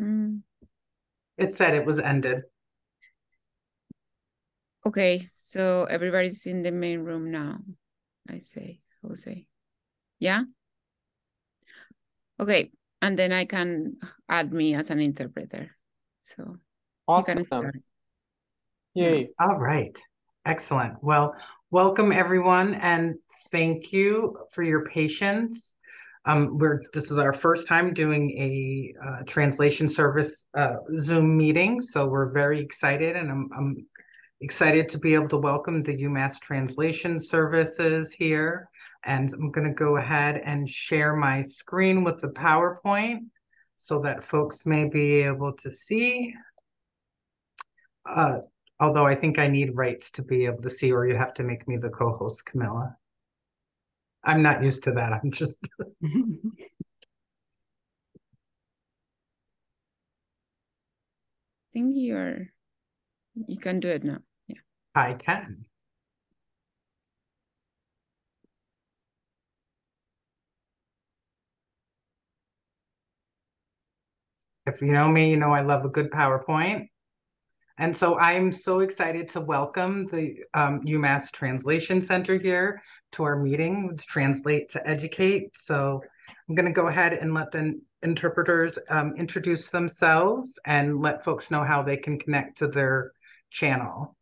Mm, It said it was ended. okay, so everybody's in the main room now. I say, Jose. Yeah? Okay, and then I can add me as an interpreter. So Awesome. start. Yay. All right. Excellent. Well, welcome everyone and thank you for your patience. Um, we're this is our first time doing a uh, translation service uh, Zoom meeting, so we're very excited and I'm, I'm excited to be able to welcome the UMass Translation Services here. And I'm going to go ahead and share my screen with the PowerPoint so that folks may be able to see. Uh, although I think I need rights to be able to see, or you have to make me the co-host, Camilla. I'm not used to that. I'm just, I think you're, you can do it now. Yeah. I can. If you know me, you know I love a good PowerPoint. And so I'm so excited to welcome the um, UMass Translation Center here to our meeting Translate to Educate. So I'm going to go ahead and let the interpreters um, introduce themselves and let folks know how they can connect to their channel.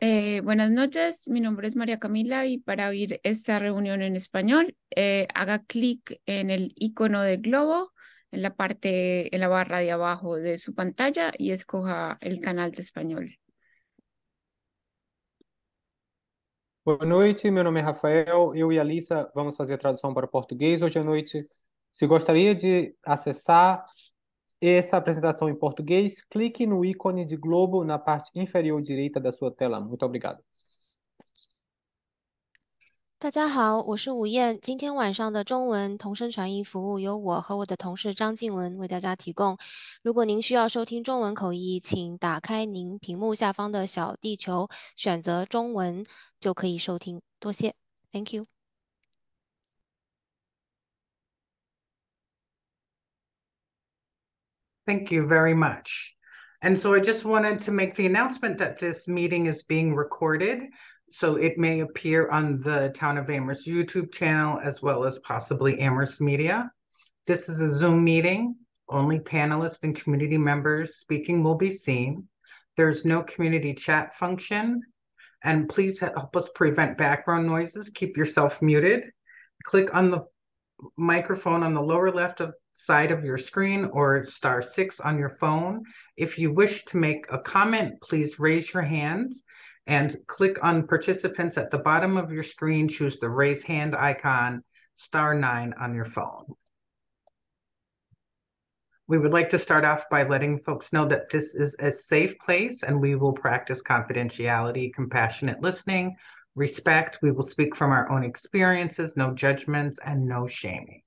Eh, buenas noches, mi nombre es María Camila y para oír esta reunión en español, eh, haga clic en el icono de globo en la parte, en la barra de abajo de su pantalla y escoja el canal de español. Boa noite, meu nome é Rafael. Eu e a Alissa vamos fazer a tradução para o português hoje à noite. Se gostaria de acessar essa apresentação em português, clique no ícone de globo na parte inferior direita da sua tela. Muito obrigado. 大家好，我是吴燕。今天晚上的中文同声传译服务由我和我的同事张静文为大家提供。如果您需要收听中文口译，请打开您屏幕下方的小地球，选择中文就可以收听。多谢，Thank you。 Thank you very much. And so I just wanted to make the announcement that this meeting is being recorded. So it may appear on the Town of Amherst YouTube channel as well as possibly Amherst Media. This is a Zoom meeting. Only panelists and community members speaking will be seen. There's no community chat function. And please help us prevent background noises. Keep yourself muted. Click on the microphone on the lower left of side of your screen or star six on your phone. If you wish to make a comment, please raise your hand and click on participants at the bottom of your screen. Choose the raise hand icon, star nine on your phone. We would like to start off by letting folks know that this is a safe place and we will practice confidentiality, compassionate listening, respect. We will speak from our own experiences, no judgments, and no shaming.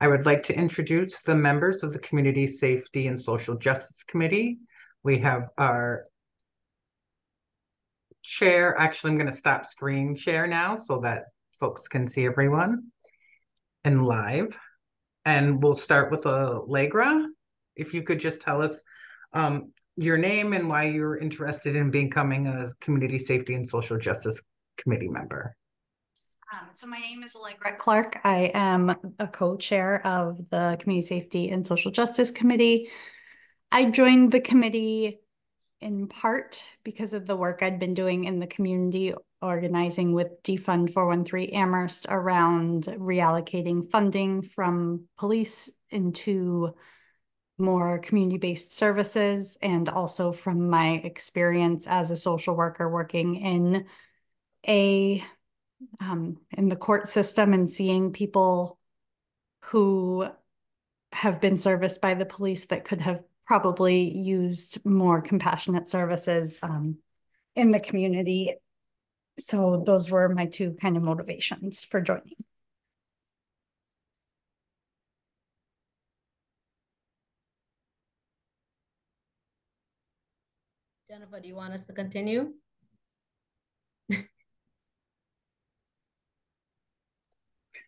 I would like to introduce the members of the Community Safety and Social Justice Committee. We have our chair. Actually, I'm going to stop screen share now so that folks can see everyone and live. And we'll start with Allegra. If you could just tell us um, your name and why you're interested in becoming a Community Safety and Social Justice Committee member. Um, so my name is Allegra Clark. I am a co-chair of the Community Safety and Social Justice Committee. I joined the committee in part because of the work I'd been doing in the community organizing with Defund 413 Amherst around reallocating funding from police into more community-based services and also from my experience as a social worker working in a um, in the court system and seeing people who have been serviced by the police that could have probably used more compassionate services um, in the community. So those were my two kind of motivations for joining. Jennifer, do you want us to continue?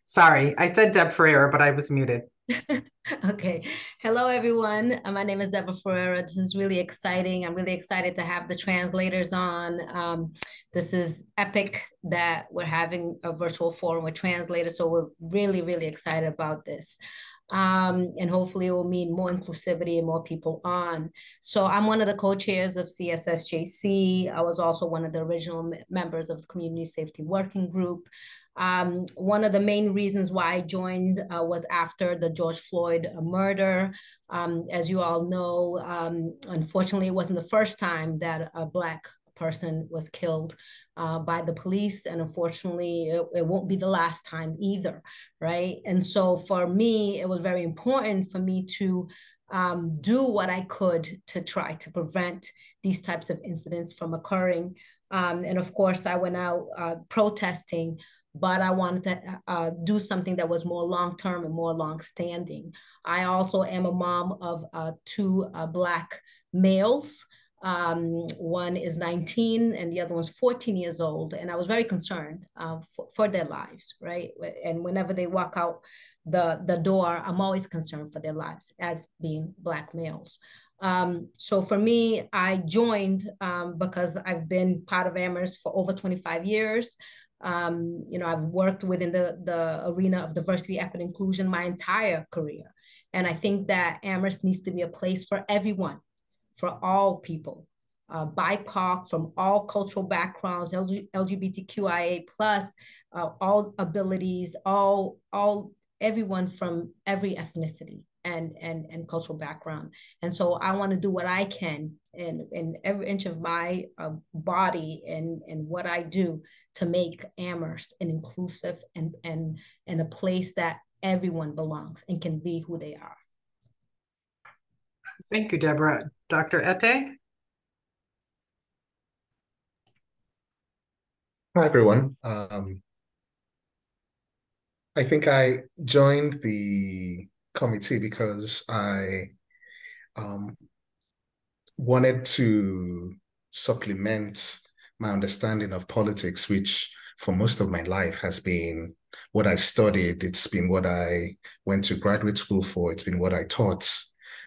Sorry, I said Deb Ferreira, but I was muted. okay. Hello, everyone. Uh, my name is Deborah Ferreira. This is really exciting. I'm really excited to have the translators on. Um, this is epic that we're having a virtual forum with translators. So we're really, really excited about this. Um, and hopefully it will mean more inclusivity and more people on. So I'm one of the co-chairs of CSSJC. I was also one of the original members of the Community Safety Working Group. Um, one of the main reasons why I joined uh, was after the George Floyd uh, murder. Um, as you all know, um, unfortunately, it wasn't the first time that a Black person was killed uh, by the police. And unfortunately, it, it, won't be the last time either, right? And so for me, it was very important for me to um, do what I could to try to prevent these types of incidents from occurring. Um, and of course, I went out uh, protesting but I wanted to uh, do something that was more long term and more long standing. I also am a mom of uh, two uh, Black males. Um, one is 19 and the other one's 14 years old. And I was very concerned uh, for, for their lives, right? And whenever they walk out the, the door, I'm always concerned for their lives as being Black males. Um, so for me, I joined um, because I've been part of Amherst for over 25 years. Um, you know, I've worked within the, the arena of diversity, equity, and inclusion my entire career. And I think that Amherst needs to be a place for everyone, for all people, uh, BIPOC, from all cultural backgrounds, LG, LGBTQIA plus, uh, all abilities, all all everyone from every ethnicity and and and cultural background. And so I want to do what I can in in every inch of my uh, body and and what I do to make Amherst an inclusive and and and a place that everyone belongs and can be who they are. Thank you, Deborah. Dr. ette Hi, everyone. Um, I think I joined the committee because I um, wanted to supplement my understanding of politics, which for most of my life has been what I studied. It's been what I went to graduate school for. It's been what I taught.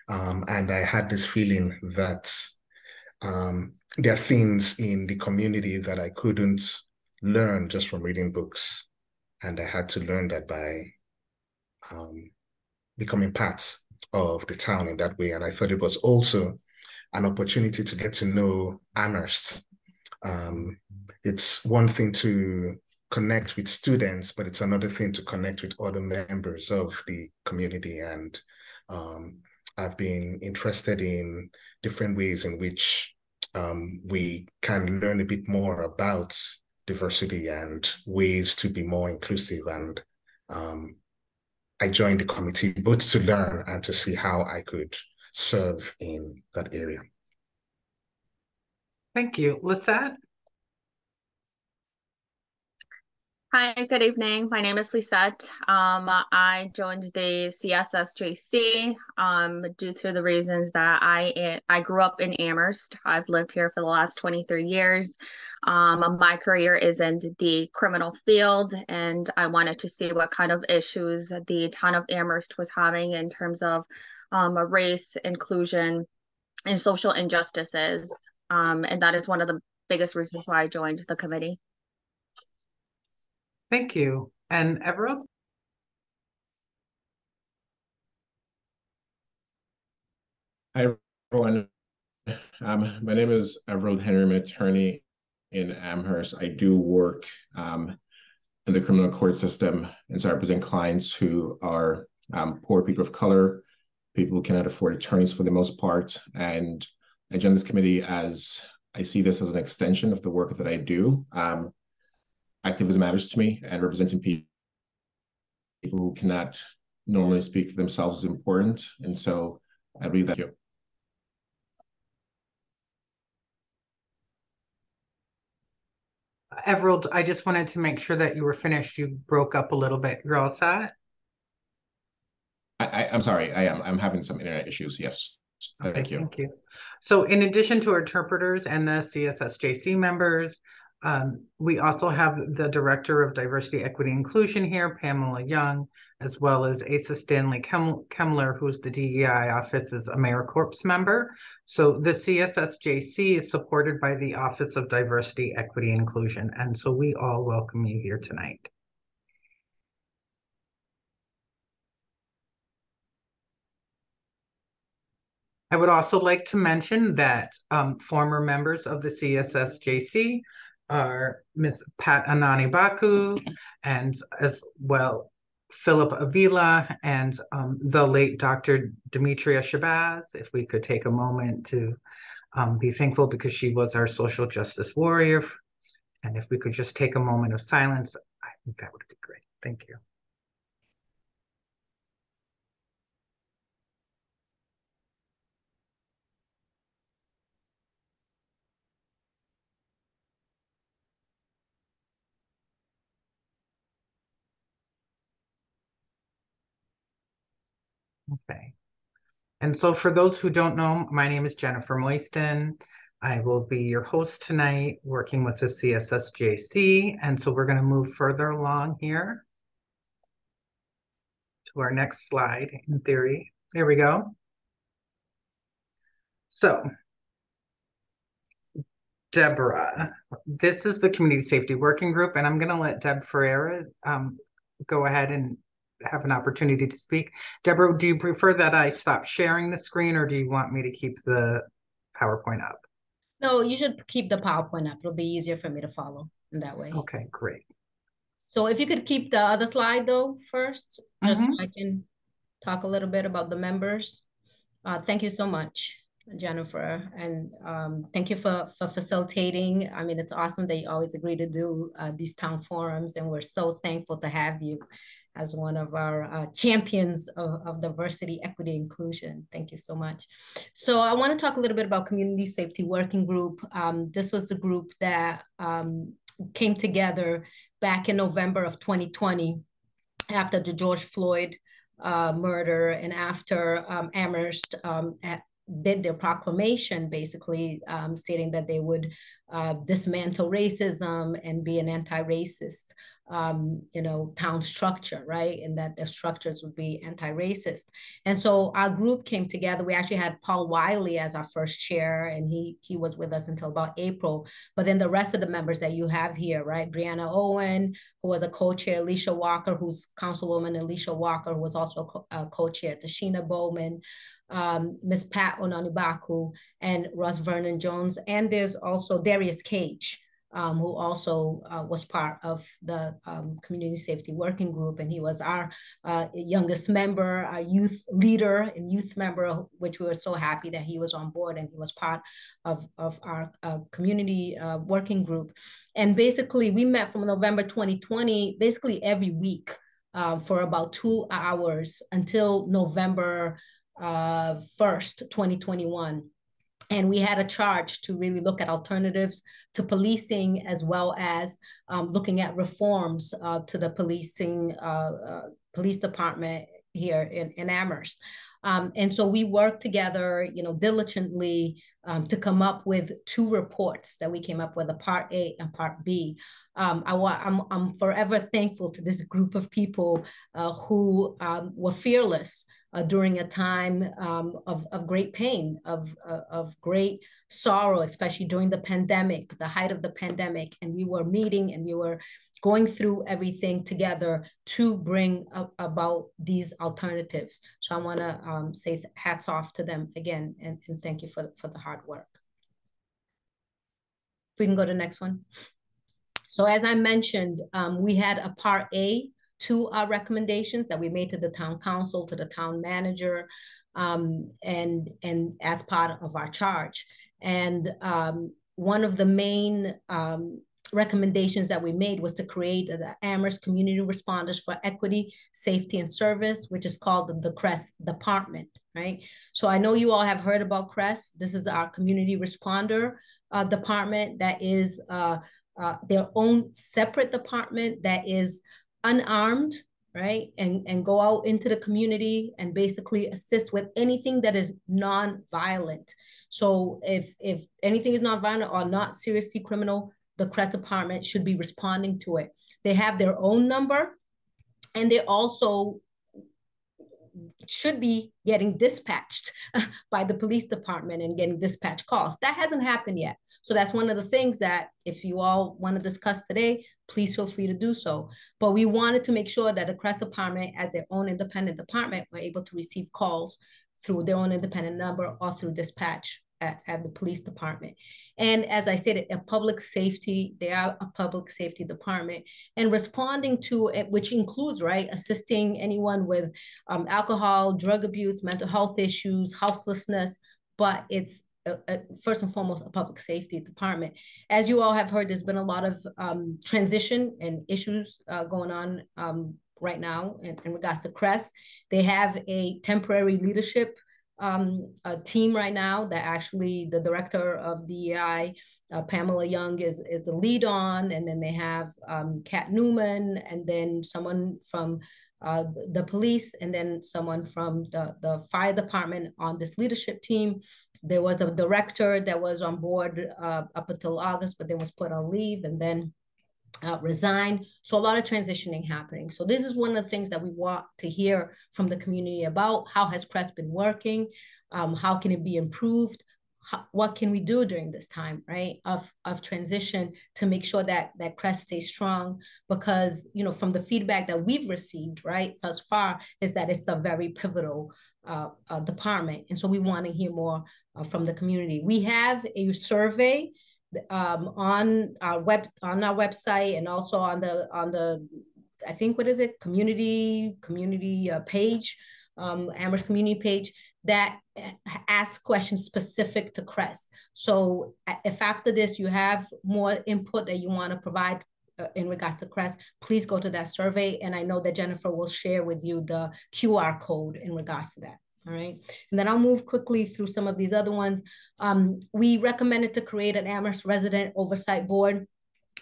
Um, and I had this feeling that um, there are things in the community that I couldn't learn just from reading books. And I had to learn that by um, becoming part of the town in that way. And I thought it was also an opportunity to get to know Amherst. Um, it's one thing to connect with students, but it's another thing to connect with other members of the community. And um, I've been interested in different ways in which um, we can learn a bit more about diversity and ways to be more inclusive. And um, I joined the committee both to learn and to see how I could serve in that area. Thank you. Lisette? Hi, good evening. My name is Lisette. Um, I joined the CSSJC um, due to the reasons that I I grew up in Amherst. I've lived here for the last 23 years. Um, my career is in the criminal field, and I wanted to see what kind of issues the town of Amherst was having in terms of um, race, inclusion, and social injustices. Um, and that is one of the biggest reasons why I joined the committee. Thank you. And Everald? Hi, everyone. Um, my name is Everald Henry. I'm an attorney in Amherst. I do work um, in the criminal court system, and so I represent clients who are um, poor people of color, people who cannot afford attorneys for the most part. And I joined this committee as I see this as an extension of the work that I do. Um, activism matters to me and representing people who cannot normally speak for themselves is important. And so I believe that you. Everald, I just wanted to make sure that you were finished. You broke up a little bit. You're all set? I, I, am sorry. I am. I'm having some internet issues. Yes. Okay, thank you. Thank you. So in addition to our interpreters and the CSSJC members, Um, we also have the Director of Diversity, Equity, Inclusion here, Pamela Young, as well as Asa Stanley Kem Kemler, who's the DEI office's AmeriCorps member. So the CSSJC is supported by the Office of Diversity, Equity, Inclusion. And so we all welcome you here tonight. I would also like to mention that um, former members of the CSSJC are Ms. Pat Anani Baku and as well Philip Avila and um, the late Dr. Demetria Shabazz. If we could take a moment to um, be thankful because she was our social justice warrior. And if we could just take a moment of silence, I think that would be great. Thank you. Okay. And so for those who don't know, my name is Jennifer Moyston. I will be your host tonight, working with the CSSJC. And so we're going to move further along here to our next slide in theory. There we go. So Deborah, this is the Community Safety Working Group, and I'm going to let Deb Ferreira um, go ahead and have an opportunity to speak. Deborah, do you prefer that I stop sharing the screen or do you want me to keep the PowerPoint up? No, you should keep the PowerPoint up. It'll be easier for me to follow in that way. Okay, great. So if you could keep the other slide though first, just mm -hmm. so I can talk a little bit about the members. Uh, thank you so much. Jennifer, and um, thank you for, for facilitating. I mean, it's awesome that you always agree to do uh, these town forums, and we're so thankful to have you as one of our uh, champions of, of diversity, equity, inclusion. Thank you so much. So I want to talk a little bit about Community Safety Working Group. Um, this was the group that um, came together back in November of 2020 after the George Floyd uh, murder and after um, Amherst um, did their proclamation basically um, stating that they would uh, dismantle racism and be an anti-racist um, you know, town structure, right? And that the structures would be anti-racist. And so our group came together. We actually had Paul Wiley as our first chair, and he he was with us until about April. But then the rest of the members that you have here, right? Brianna Owen, who was a co-chair, Ellisha Walker, who's Councilwoman Ellisha Walker, who was also a co-chair, Tashina Bowman, um, Ms. Pat Onanibaku, and Russ Vernon Jones. And there's also Darius Cage, um, who also uh, was part of the um, community safety working group. And he was our uh, youngest member, our youth leader and youth member, which we were so happy that he was on board and he was part of, of our uh, community uh, working group. And basically we met from November 2020, basically every week uh, for about two hours until November 1st, uh, 2021 and we had a charge to really look at alternatives to policing as well as um, looking at reforms uh, to the policing uh, uh, police department here in, in Amherst. Um, and so we worked together, you know, diligently um, to come up with two reports that we came up with, a part A and part B. Um, I, I'm, I'm forever thankful to this group of people uh, who um, were fearless uh, during a time um, of, of great pain, of, uh, of great sorrow, especially during the pandemic, the height of the pandemic. And we were meeting and we were going through everything together to bring about these alternatives. So I want to um, say hats off to them again and, and thank you for, for the hard work. If we can go to the next one. So as I mentioned, um, we had a part A to our recommendations that we made to the town council, to the town manager, um, and, and as part of our charge. And um, one of the main um, recommendations that we made was to create the Amherst Community Responders for Equity, Safety, and Service, which is called the, CRESS Department, right? So I know you all have heard about CRESS. This is our Community Responder uh, Department that is uh, uh, their own separate department that is unarmed right and and go out into the community and basically assist with anything that is non-violent so if if anything is non-violent or not seriously criminal the CRESS Department should be responding to it. They have their own number, and they also should be getting dispatched by the police department and getting dispatch calls. That hasn't happened yet. So that's one of the things that if you all want to discuss today, please feel free to do so. But we wanted to make sure that the CRESS Department, as their own independent department, were able to receive calls through their own independent number or through dispatch at, at the police department. And as I said, a public safety, they are a public safety department and responding to it, which includes, right, assisting anyone with um, alcohol, drug abuse, mental health issues, houselessness, but it's a, a, first and foremost a public safety department. As you all have heard, there's been a lot of um, transition and issues uh, going on um, right now in, in, regards to CRESS. They have a temporary leadership um, a team right now that actually the director of DEI, uh, Pamela Young, is, is the lead on. And then they have um, Kat Newman and then someone from uh, the police and then someone from the, the fire department on this leadership team. There was a director that was on board uh, up until August, but then was put on leave. And then uh, resigned. So a lot of transitioning happening. So this is one of the things that we want to hear from the community about. How has CRESS been working? Um, how can it be improved? How, what can we do during this time, right, of of transition to make sure that that CRESS stays strong? Because you know, from the feedback that we've received, right, thus far, is that it's a very pivotal uh, uh, department, and so we want to hear more uh, from the community. We have a survey um, on our web on our website and also on the on the I think what is it community community uh, page um, Amherst community page that asks questions specific to CRESS. So if after this you have more input that you want to provide uh, in regards to CRESS, please go to that survey. And I know that Jennifer will share with you the QR code in regards to that. All right. And then I'll move quickly through some of these other ones. Um, we recommended to create an Amherst resident oversight board.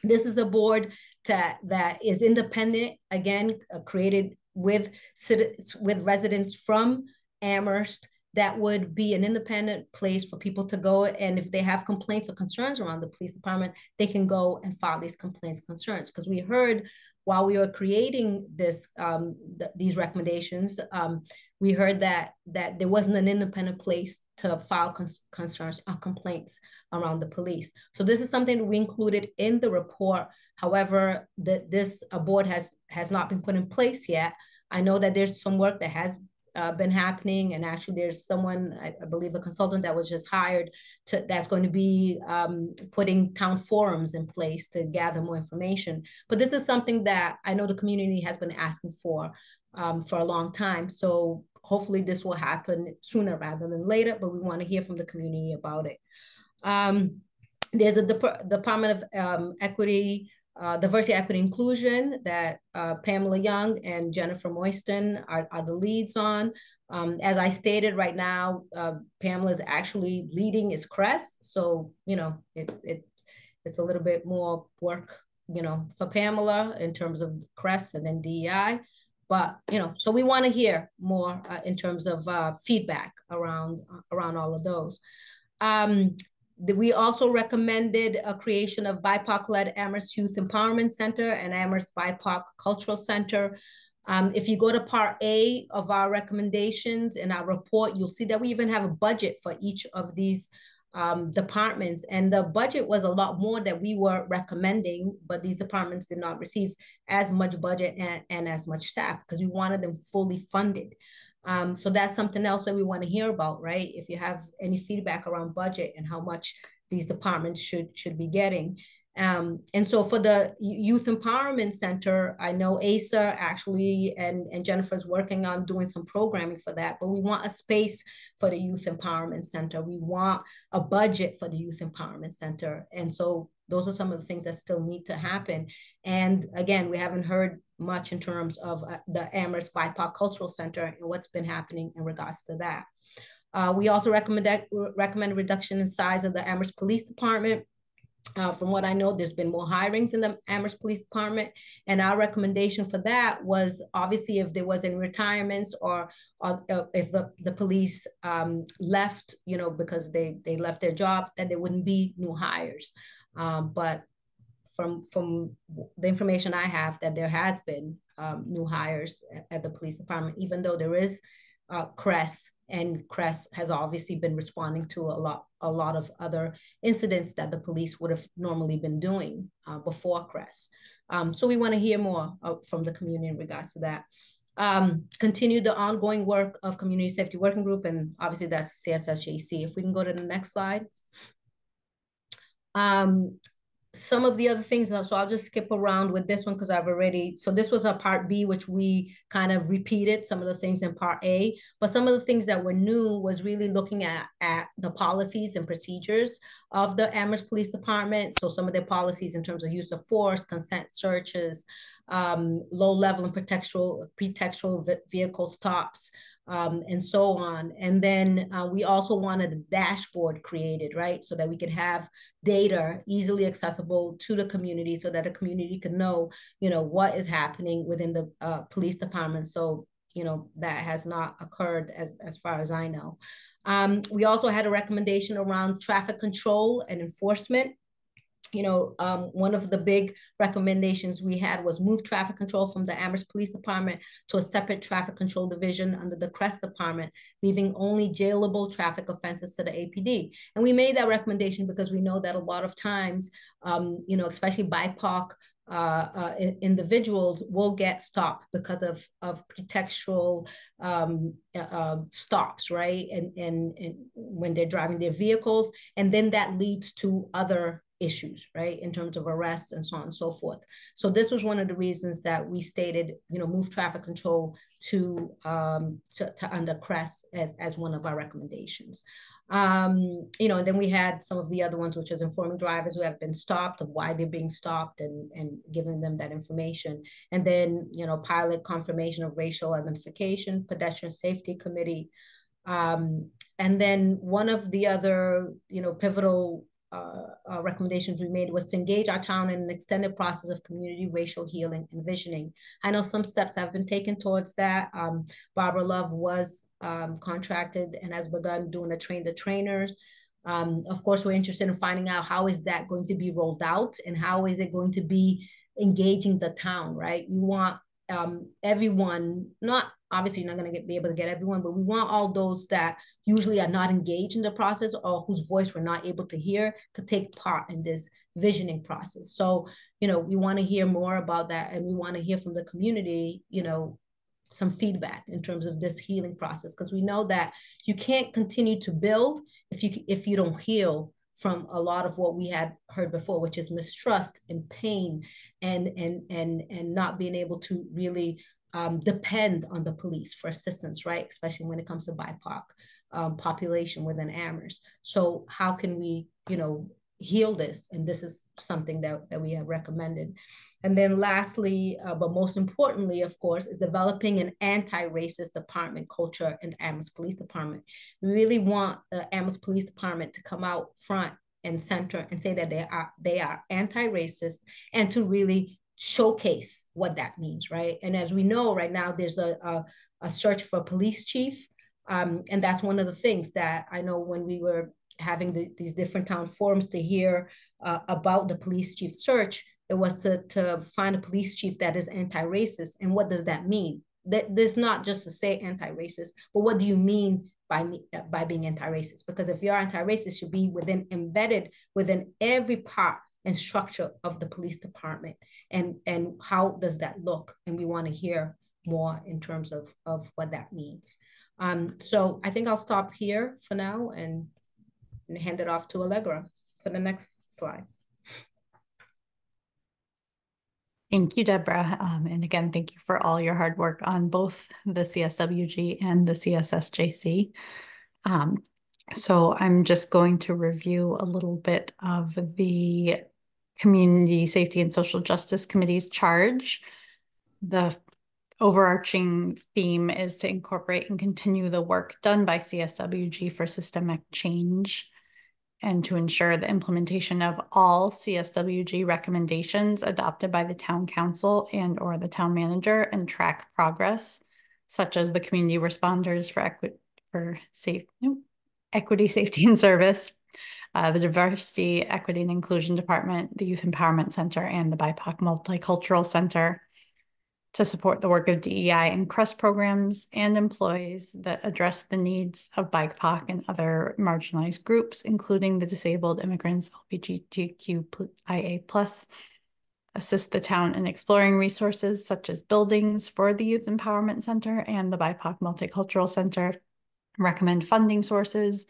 This is a board to, that is independent, again, uh, created with, with residents from Amherst that would be an independent place for people to go. And if they have complaints or concerns around the police department, they can go and file these complaints concerns. Because we heard while we were creating this um, th these recommendations, um, we heard that that there wasn't an independent place to file cons concerns or complaints around the police. So this is something we included in the report. However, that this uh, board has has not been put in place yet. I know that there's some work that has uh, been happening, and actually, there's someone I, I, believe a consultant that was just hired to that's going to be um, putting town forums in place to gather more information. But this is something that I know the community has been asking for um, for a long time. So hopefully this will happen sooner rather than later, but we want to hear from the community about it. Um, there's a Dep Department of um, Equity, uh, Diversity, Equity, Inclusion that uh, Pamela Young and Jennifer Moyston are, are the leads on. Um, as I stated right now, uh, Pamela is actually leading its CRESS. So, you know, it, it, it's a little bit more work, you know, for Pamela in terms of CRESS and then DEI. But you know, so we want to hear more uh, in terms of uh, feedback around uh, around all of those. Um, we also recommended a creation of BIPOC-led Amherst Youth Empowerment Center and Amherst BIPOC Cultural Center. Um, if you go to part A of our recommendations in our report, you'll see that we even have a budget for each of these um, departments. And the budget was a lot more that we were recommending, but these departments did not receive as much budget and, and as much staff because we wanted them fully funded. Um, so that's something else that we want to hear about, right? If you have any feedback around budget and how much these departments should should be getting. Um, and so for the Youth Empowerment Center, I know Asa actually and, and Jennifer's working on doing some programming for that, but we want a space for the Youth Empowerment Center. We want a budget for the Youth Empowerment Center. And so those are some of the things that still need to happen. And again, we haven't heard much in terms of uh, the Amherst BIPOC Cultural Center and what's been happening in regards to that. Uh, we also recommend that, recommend reduction in size of the Amherst Police Department. Uh, from what I know, there's been more hirings in the Amherst Police Department, and our recommendation for that was obviously if there was any retirements or, or uh, if the, the police um, left, you know, because they they left their job, that there wouldn't be new hires. Um, but from from the information I have that there has been um, new hires at, at, the police department, even though there is uh, CRESS and CRESS has obviously been responding to a lot a lot of other incidents that the police would have normally been doing uh, before CRESS. Um, so we want to hear more uh, from the community in regards to that. Um, continue the ongoing work of Community Safety Working Group, and obviously that's CSSJC. If we can go to the next slide. Um, some of the other things, so I'll just skip around with this one because I've already, so this was a part B, which we kind of repeated some of the things in part A, but some of the things that were new was really looking at, at the policies and procedures of the Amherst Police Department. So some of their policies in terms of use of force, consent searches, um, low level and pretextual, pretextual vehicle stops, um, and so on. And then uh, we also wanted a dashboard created, right? So that we could have data easily accessible to the community so that the community could know, you know, what is happening within the uh, police department. So, you know, that has not occurred as, as far as I know. Um, we also had a recommendation around traffic control and enforcement you know, um, one of the big recommendations we had was move traffic control from the Amherst Police Department to a separate traffic control division under the CRESS Department, leaving only jailable traffic offenses to the APD. And we made that recommendation because we know that a lot of times, um, you know, especially BIPOC uh, uh, individuals will get stopped because of of pretextual um, uh, uh, stops, right? And, and and when they're driving their vehicles, and then that leads to other issues, right, in terms of arrests and so on and so forth. So this was one of the reasons that we stated, you know, move traffic control to um, to, to under CRESS as, as one of our recommendations. Um, you know, and then we had some of the other ones, which is informing drivers who have been stopped of why they're being stopped and, and giving them that information. And then, you know, pilot confirmation of racial identification, pedestrian safety committee. Um, and then one of the other, you know, pivotal uh, uh, recommendations we made was to engage our town in an extended process of community racial healing and visioning. I know some steps have been taken towards that. Um, Barbara Love was um, contracted and has begun doing a train the trainers. Um, of course, we're interested in finding out how is that going to be rolled out and how is it going to be engaging the town, right? You want um, everyone, not obviously you're not going to be able to get everyone, but we want all those that usually are not engaged in the process or whose voice we're not able to hear to take part in this visioning process. So, you know, we want to hear more about that and we want to hear from the community, you know, some feedback in terms of this healing process because we know that you can't continue to build if you if you don't heal from a lot of what we had heard before, which is mistrust and pain and and and and not being able to really um, depend on the police for assistance, right? Especially when it comes to BIPOC um, population within Amherst. So how can we, you know, heal this? And this is something that, that we have recommended. And then lastly, uh, but most importantly, of course, is developing an anti-racist department culture in the Amherst Police Department. We really want the Amherst Police Department to come out front and center and say that they are they are anti-racist and to really showcase what that means, right? And as we know right now, there's a, a, a search for a police chief. Um, and that's one of the things that I know when we were having the, these different town forums to hear uh, about the police chief search, it was to, to find a police chief that is anti-racist. And what does that mean? That there's not just to say anti-racist, but what do you mean by me by being anti-racist? Because if you're anti-racist, you'll be within embedded within every part and structure of the police department and and how does that look and we want to hear more in terms of of what that means um so i think i'll stop here for now and, and hand it off to allegra for the next slides Thank you, Deborah. Um, and again, thank you for all your hard work on both the CSWG and the CSSJC. Um, so I'm just going to review a little bit of the Community Safety and Social Justice Committee's charge. The overarching theme is to incorporate and continue the work done by CSWG for systemic change and to ensure the implementation of all CSWG recommendations adopted by the town council and or the town manager and track progress, such as the community responders for equity for safe Equity, Safety, and Service, uh, the Diversity, Equity, and Inclusion Department, the Youth Empowerment Center, and the BIPOC Multicultural Center to support the work of DEI and CRESS programs and employees that address the needs of BIPOC and other marginalized groups, including the disabled immigrants, LGBTQIA+, assist the town in exploring resources such as buildings for the Youth Empowerment Center and the BIPOC Multicultural Center, recommend funding sources,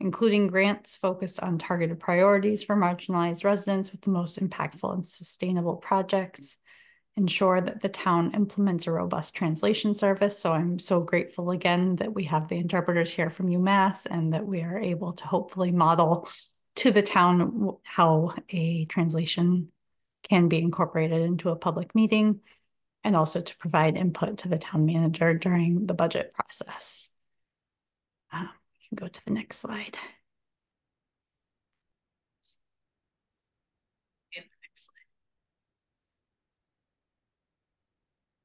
including grants focused on targeted priorities for marginalized residents with the most impactful and sustainable projects, ensure that the town implements a robust translation service. So I'm so grateful again that we have the interpreters here from UMass and that we are able to hopefully model to the town how a translation can be incorporated into a public meeting and also to provide input to the town manager during the budget process. Um, can go to the next slide.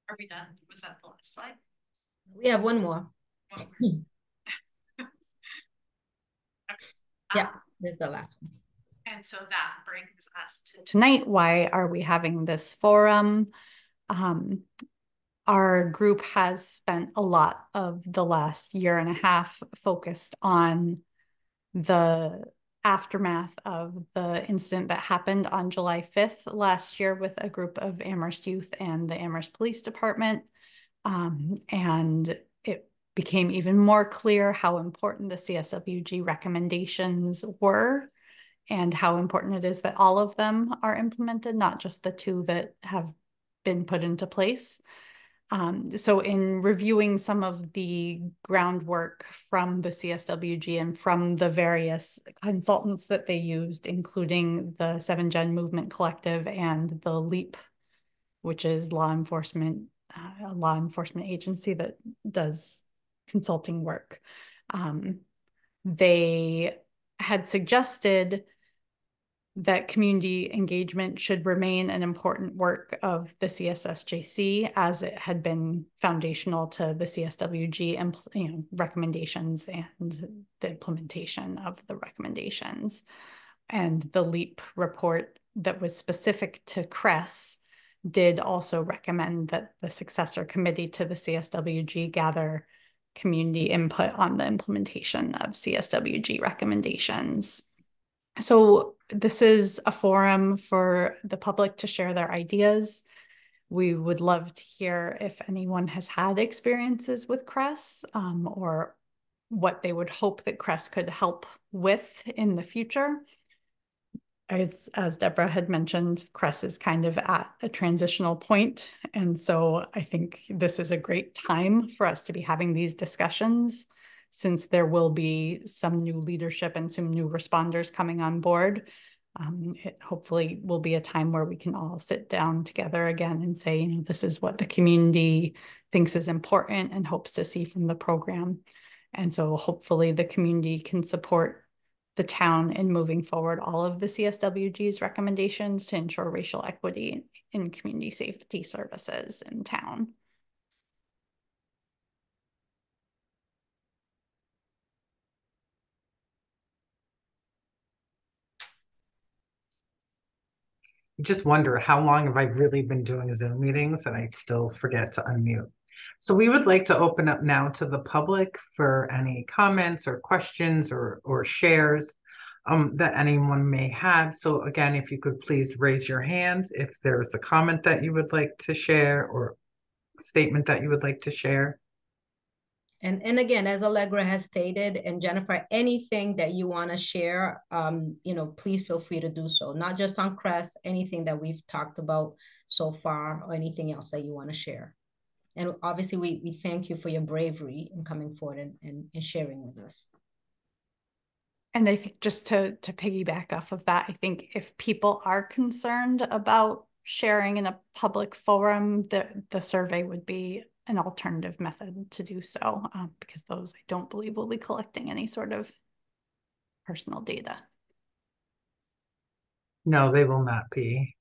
Are we done? Was that the last slide? We have one more. One more. yeah, there's the last one. And so that brings us to tonight. Why are we having this forum? Um, our group has spent a lot of the last year and a half focused on the aftermath of the incident that happened on July 5th last year with a group of Amherst youth and the Amherst Police Department. Um, and it became even more clear how important the CSWG recommendations were and how important it is that all of them are implemented, not just the two that have been put into place. Um, so in reviewing some of the groundwork from the CSWG and from the various consultants that they used, including the Seven Gen Movement Collective and the LEAP, which is law enforcement, uh, a law enforcement agency that does consulting work. Um, they had suggested that community engagement should remain an important work of the CSSJC as it had been foundational to the CSWG you know, recommendations and the implementation of the recommendations. And the LEAP report that was specific to CRESS did also recommend that the successor committee to the CSWG gather community input on the implementation of CSWG recommendations. So this is a forum for the public to share their ideas. We would love to hear if anyone has had experiences with CRESS um, or what they would hope that CRESS could help with in the future. As, as Deborah had mentioned, CRESS is kind of at a transitional point, And so I think this is a great time for us to be having these discussions since there will be some new leadership and some new responders coming on board. Um, it hopefully will be a time where we can all sit down together again and say, you know, this is what the community thinks is important and hopes to see from the program. And so hopefully the community can support the town in moving forward all of the CSWG's recommendations to ensure racial equity in community safety services in town. Just wonder how long have I really been doing Zoom meetings and I still forget to unmute. So we would like to open up now to the public for any comments or questions or, or shares um, that anyone may have. So again, if you could please raise your hand if there's a comment that you would like to share or statement that you would like to share. And, and again, as Allegra has stated, and Jennifer, anything that you want to share, um, you know, please feel free to do so. Not just on CRESS, anything that we've talked about so far or anything else that you want to share. And obviously, we, we thank you for your bravery in coming forward and, and, and sharing with us. And I think just to, to piggyback off of that, I think if people are concerned about sharing in a public forum, the, the survey would be an alternative method to do so um, because those I don't believe will be collecting any sort of personal data. No, they will not be.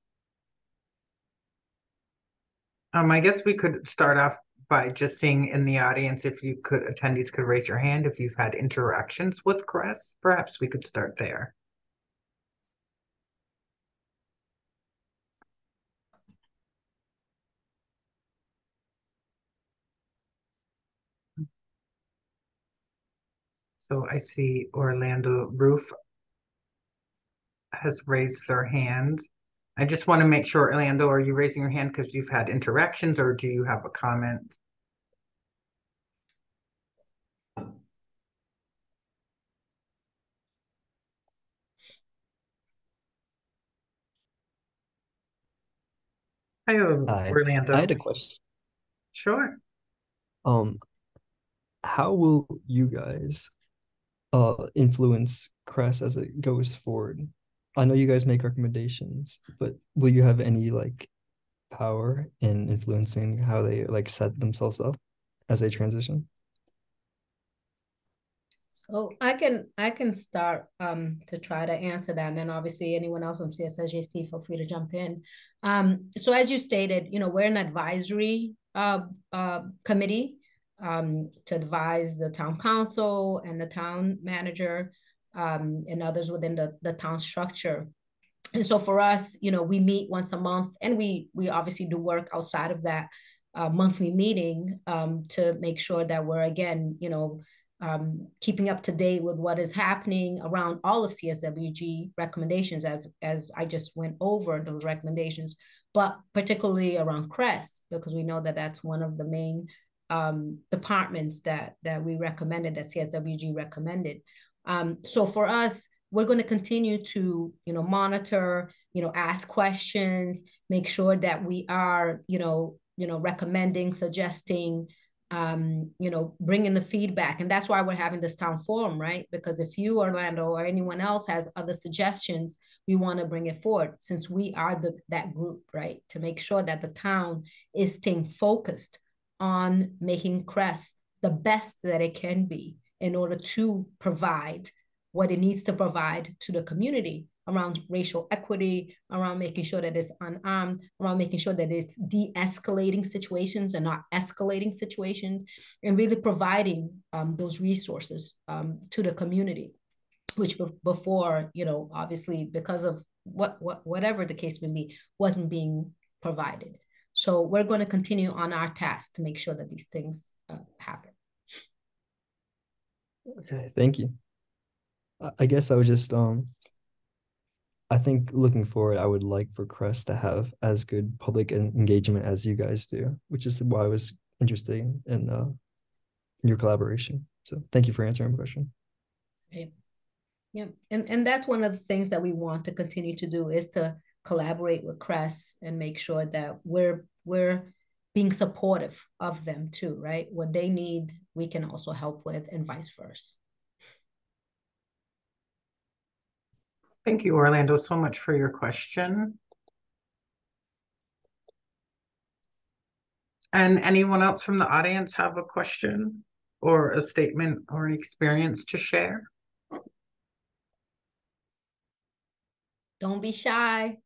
Um, I guess we could start off by just seeing in the audience if you could, attendees could raise your hand if you've had interactions with CRESS. Perhaps we could start there. So I see Orlando Roof has raised their hand. I just want to make sure, Orlando, are you raising your hand because you've had interactions or do you have a comment? Hi. Orlando. I had a question. Sure. Um, how will you guys uh influence CRESS as it goes forward? I know you guys make recommendations, but will you have any like power in influencing how they like set themselves up as they transition? So I can I can start um, to try to answer that, and then obviously anyone else from CSSJC feel free to jump in. Um, so as you stated, you know we're an advisory uh, uh, committee um, to advise the town council and the town manager um, and others within the the town structure. And so for us, you know, we meet once a month, and we we obviously do work outside of that uh, monthly meeting um, to make sure that we're again, you know um, keeping up to date with what is happening around all of CSWG recommendations as, as I just went over those recommendations, but particularly around CRESS, because we know that that's one of the main um, departments that, that we recommended, that CSWG recommended. Um, so for us, we're going to continue to, you know, monitor, you know, ask questions, make sure that we are, you know, you know, recommending, suggesting, um, you know, bringing the feedback. And that's why we're having this town forum, right? Because if you, Orlando, or anyone else has other suggestions, we want to bring it forward since we are the that group, right? To make sure that the town is staying focused on making CRESS the best that it can be in order to provide what it needs to provide to the community around racial equity, around making sure that it's unarmed, around making sure that it's de-escalating situations and not escalating situations, and really providing um, those resources um, to the community, which before, you know, obviously because of what, what whatever the case may be, wasn't being provided. So we're going to continue on our task to make sure that these things uh, happen. Okay, thank you. I guess I was just um I think looking forward, I would like for CRESS to have as good public engagement as you guys do, which is why I was interested in uh, your collaboration. So thank you for answering my question. Okay. Yeah, and and that's one of the things that we want to continue to do is to collaborate with CRESS and make sure that we're we're being supportive of them too, right? What they need, we can also help with, and vice versa. Thank you, Orlando, so much for your question. And anyone else from the audience have a question or a statement or an experience to share? Don't be shy.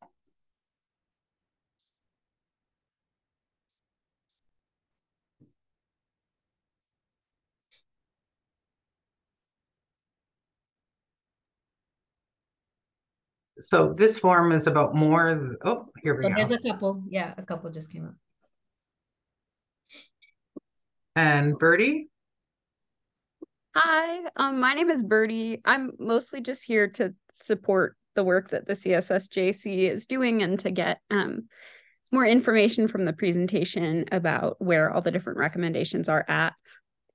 So this form is about more, oh, here we So go. there's a couple, yeah, a couple just came up. And Birdie? Hi, um, my name is Birdie. I'm mostly just here to support the work that the CSSJC is doing and to get um, more information from the presentation about where all the different recommendations are at.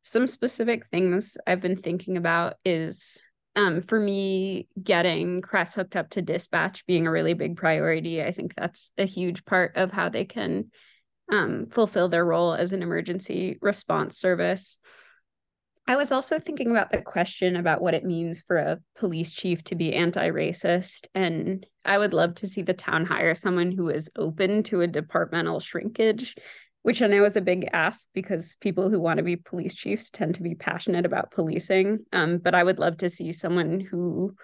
Some specific things I've been thinking about is um, for me, getting CRESS hooked up to dispatch being a really big priority. I think that's a huge part of how they can um, fulfill their role as an emergency response service. I was also thinking about the question about what it means for a police chief to be anti racist. And I would love to see the town hire someone who is open to a departmental shrinkage which I know is a big ask because people who want to be police chiefs tend to be passionate about policing. Um, but I would love to see someone who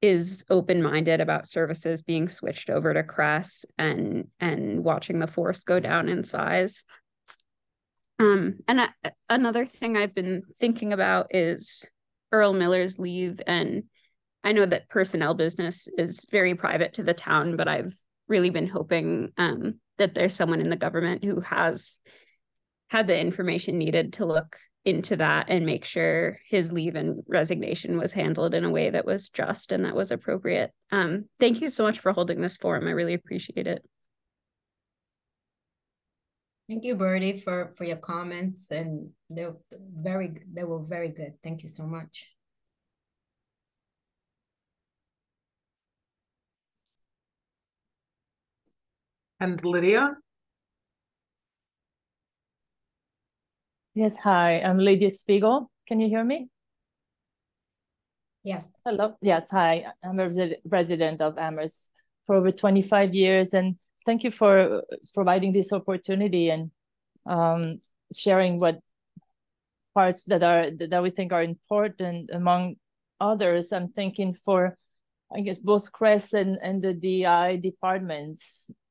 is open-minded about services being switched over to CRESS and and watching the force go down in size. Um, and I, another thing I've been thinking about is Earl Miller's leave. And I know that personnel business is very private to the town, but I've really been hoping um, that there's someone in the government who has had the information needed to look into that and make sure his leave and resignation was handled in a way that was just and that was appropriate. Um, thank you so much for holding this forum. I really appreciate it. Thank you, Birdie, for for your comments, and they're very they were very good. Thank you so much. And Lydia? Yes, hi, I'm Lydia Spiegel. Can you hear me? Yes. Hello. Yes, hi. I'm a resident of Amherst for over 25 years, and thank you for providing this opportunity and um, sharing what parts that are that we think are important among others. I'm thinking for, I guess, both CRESS and, and the DI departments uh,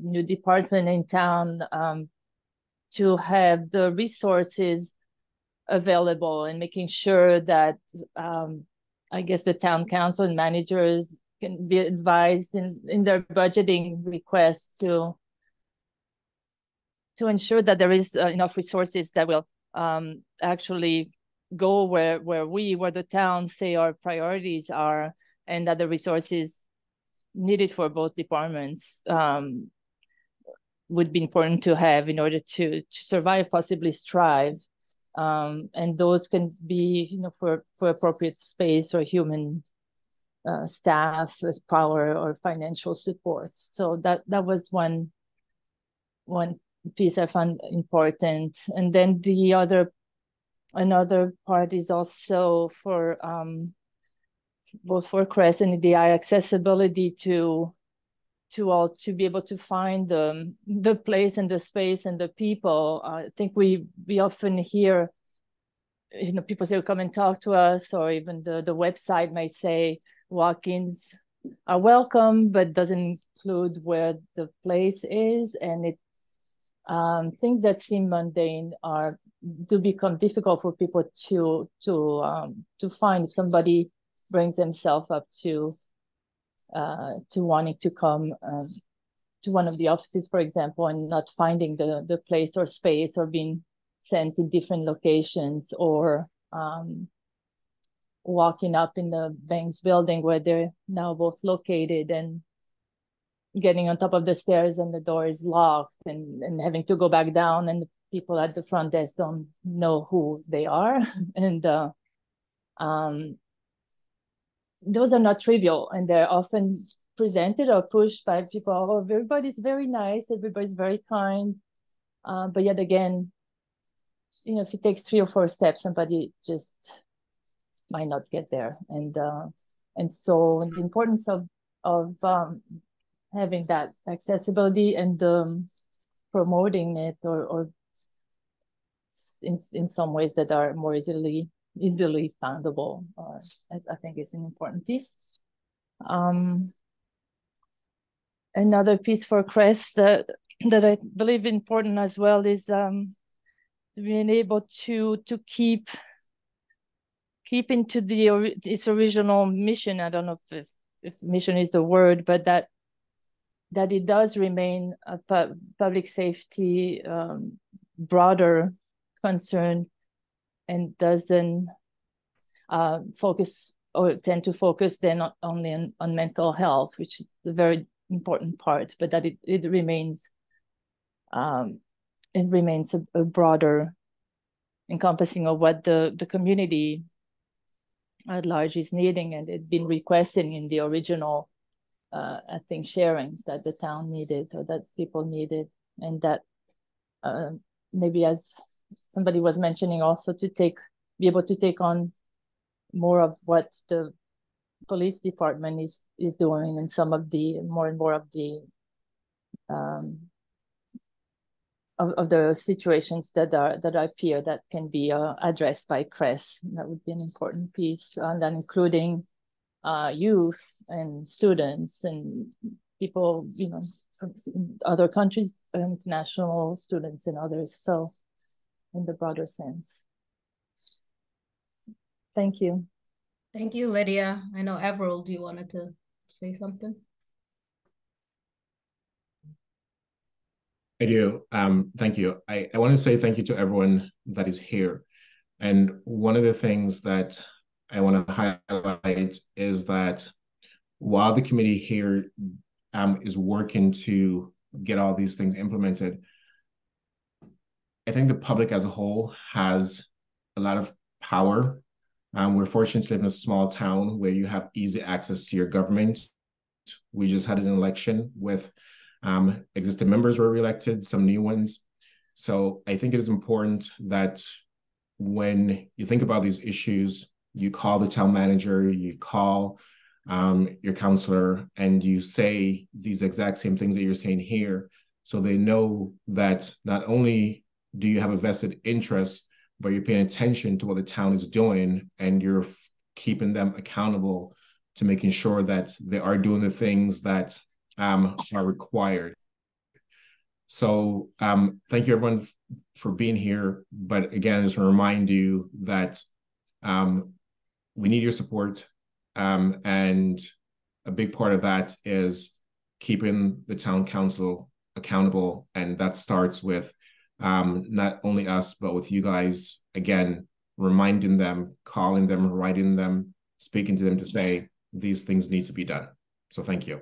new department in town um, to have the resources available and making sure that um, I guess the town council and managers can be advised in, in their budgeting requests to to ensure that there is uh, enough resources that will um, actually go where where we where the town say our priorities are and that the resources needed for both departments um, would be important to have in order to, to survive, possibly strive. Um, and those can be, you know, for, for appropriate space or human uh, staff, as power or financial support. So that that was one one piece I found important. And then the other another part is also for um, both for CRESS and DI accessibility to to all to be able to find the the place and the space and the people. I think we we often hear, you know, people say come and talk to us, or even the the website might say walk-ins are welcome, but doesn't include where the place is, and it um, things that seem mundane are do become difficult for people to to um, to find if somebody brings himself up to uh, to wanting to come um, to one of the offices, for example, and not finding the the place or space, or being sent to different locations, or um, walking up in the bank's building where they're now both located and getting on top of the stairs and the door is locked and, and having to go back down and people at the front desk don't know who they are. And uh, um, those are not trivial and they're often presented or pushed by people oh everybody's very nice everybody's very kind. Uh, but yet again you know if it takes three or four steps somebody just might not get there. And uh, and so the importance of of um, having that accessibility and um, promoting it or or in in some ways that are more easily easily foundable. Uh, I think it's an important piece. Um, another piece for CRESS that that I believe important as well is um, being able to to keep keep into the its original mission. I don't know if, if, if mission is the word, but that that it does remain a pu public safety um, broader concern and doesn't uh, focus or tend to focus then not only on, on mental health, which is a very important part, but that it, it remains um, it remains a, a broader encompassing of what the, the community at large is needing and it been requesting in the original uh, I think sharings that the town needed or that people needed and that uh, maybe as somebody was mentioning also to take be able to take on more of what the police department is is doing and some of the more and more of the um of, of the situations that are that appear that can be uh, addressed by CRESS. That would be an important piece, and then including uh, youth and students and people, you know, from other countries, international students and others. So in the broader sense. Thank you. Thank you, Lydia. I know Everald, you wanted to say something? I do. Um, thank you. I, I want to say thank you to everyone that is here. And one of the things that I want to highlight is that while the committee here um, is working to get all these things implemented, I think the public as a whole has a lot of power. Um, we're fortunate to live in a small town where you have easy access to your government. We just had an election with um, existing members were reelected, some new ones. So I think it is important that when you think about these issues, you call the town manager, you call um, your counselor, and you say these exact same things that you're saying here. So they know that not only do you have a vested interest, but you're paying attention to what the town is doing and you're f- keeping them accountable to making sure that they are doing the things that um, are required. So um, thank you everyone f- for being here. But again, just to remind you that um, we need your support. Um, and a big part of that is keeping the town council accountable. And that starts with um, not only us, but with you guys, again, reminding them, calling them, writing them, speaking to them to say these things need to be done. So thank you.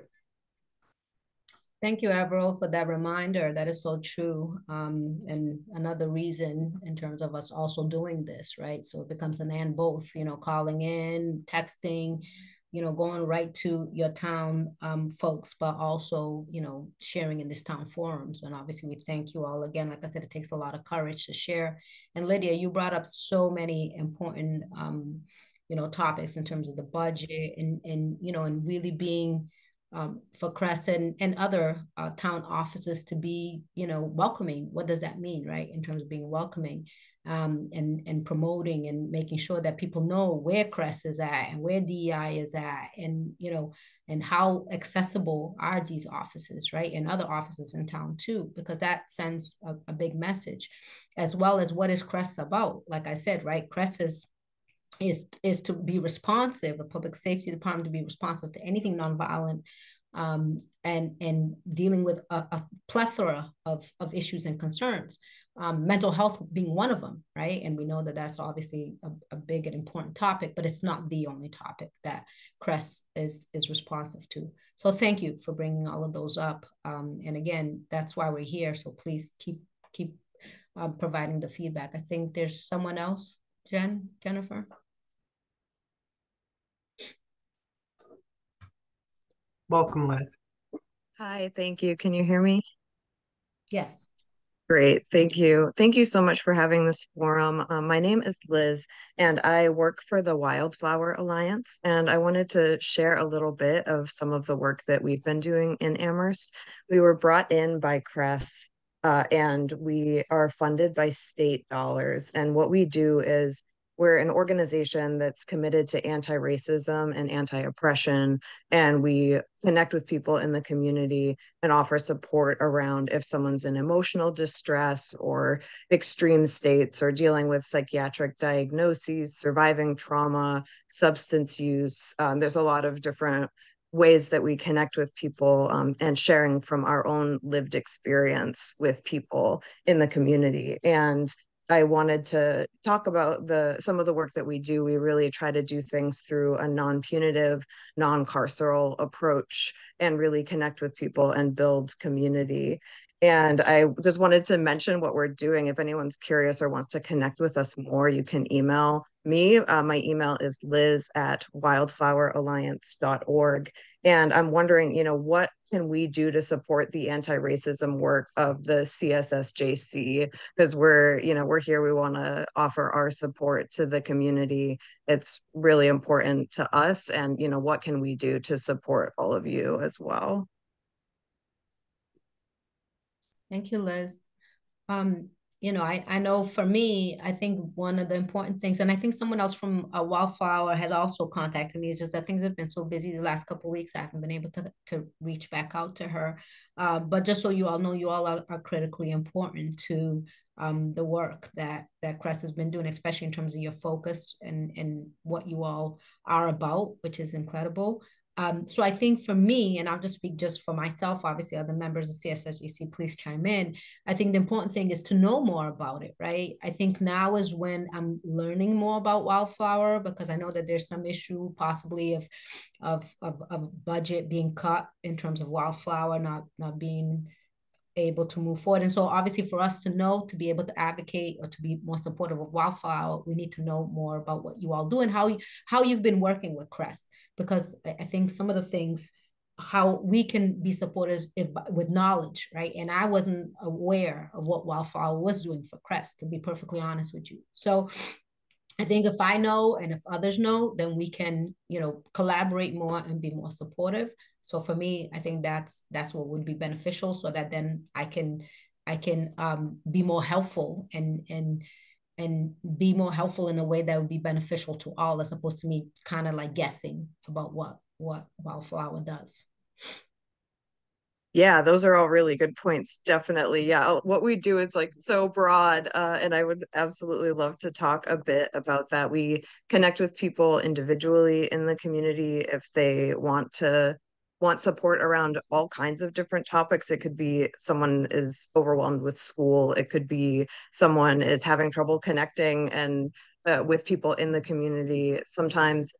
Thank you, Avril, for that reminder. That is so true. Um, and another reason in terms of us also doing this, right? So it becomes an and both, you know, calling in, texting, you know, going right to your town um, folks, but also, you know, sharing in this town forums. And obviously, we thank you all again. Like I said, it takes a lot of courage to share. And Lydia, you brought up so many important, um, you know, topics in terms of the budget and and you know, and really being um, for Crescent and other uh, town offices to be, you know, welcoming. What does that mean, right? In terms of being welcoming um, and and promoting and making sure that people know where CRESS is at and where DEI is at, and you know, and how accessible are these offices, right? And other offices in town too, because that sends a, a big message, as well as what is CRESS about. Like I said, right? CRESS is is is to be responsive, a public safety department to be responsive to anything nonviolent, um, and and dealing with a, a, plethora of of issues and concerns. Um, mental health being one of them, right? And we know that that's obviously a, a big and important topic, but it's not the only topic that CRESS is is responsive to. So thank you for bringing all of those up. Um, and again, that's why we're here. So please keep keep uh, providing the feedback. I think there's someone else, Jen, Jennifer. Welcome, Liz. Hi, thank you. Can you hear me? Yes. Great, thank you. Thank you so much for having this forum. Um, my name is Liz, and I work for the Wildflower Alliance. And I wanted to share a little bit of some of the work that we've been doing in Amherst. We were brought in by CRESS, uh, and we are funded by state dollars. And what we do is we're an organization that's committed to anti-racism and anti-oppression and we connect with people in the community and offer support around if someone's in emotional distress or extreme states or dealing with psychiatric diagnoses surviving trauma substance use. Um, there's a lot of different ways that we connect with people um, and sharing from our own lived experience with people in the community. And I wanted to talk about the some of the work that we do. We really try to do things through a non-punitive, non-carceral approach and really connect with people and build community. And I just wanted to mention what we're doing. If anyone's curious or wants to connect with us more, you can email me. Uh, my email is liz at wildfloweralliance.org. And I'm wondering, you know, what can we do to support the anti-racism work of the CSSJC? Because we're, you know, we're here, we want to offer our support to the community. It's really important to us. And, you know, what can we do to support all of you as well? Thank you, Liz. Um, you know, I, I know for me, I think one of the important things, and I think someone else from a Wildflower had also contacted me, is just that things have been so busy the last couple weeks, I haven't been able to, to reach back out to her. Uh, but just so you all know, you all are, are critically important to um, the work that that CRESS has been doing, especially in terms of your focus and and what you all are about, which is incredible. Um, so I think for me, and I'll just speak just for myself, obviously other members of CSSJC, please chime in. I think the important thing is to know more about it, right? I think now is when I'm learning more about Wildflower because I know that there's some issue possibly of of of, of budget being cut in terms of Wildflower not not being able to move forward. And so obviously for us to know, to be able to advocate or to be more supportive of Wildflower, we need to know more about what you all do and how, you, how you've been working with CRESS. Because I think some of the things, how we can be supportive if, with knowledge, right? And I wasn't aware of what Wildflower was doing for CRESS, to be perfectly honest with you. So I think if I know and if others know, then we can, you know, collaborate more and be more supportive. So for me, I think that's that's what would be beneficial, so that then I can I can um, be more helpful and and and be more helpful in a way that would be beneficial to all, as opposed to me kind of like guessing about what what Wildflower does. Yeah, those are all really good points. Definitely. Yeah. What we do is like so broad. Uh, and I would absolutely love to talk a bit about that. We connect with people individually in the community if they want to want support around all kinds of different topics. It could be someone is overwhelmed with school. It could be someone is having trouble connecting and uh, with people in the community. Sometimes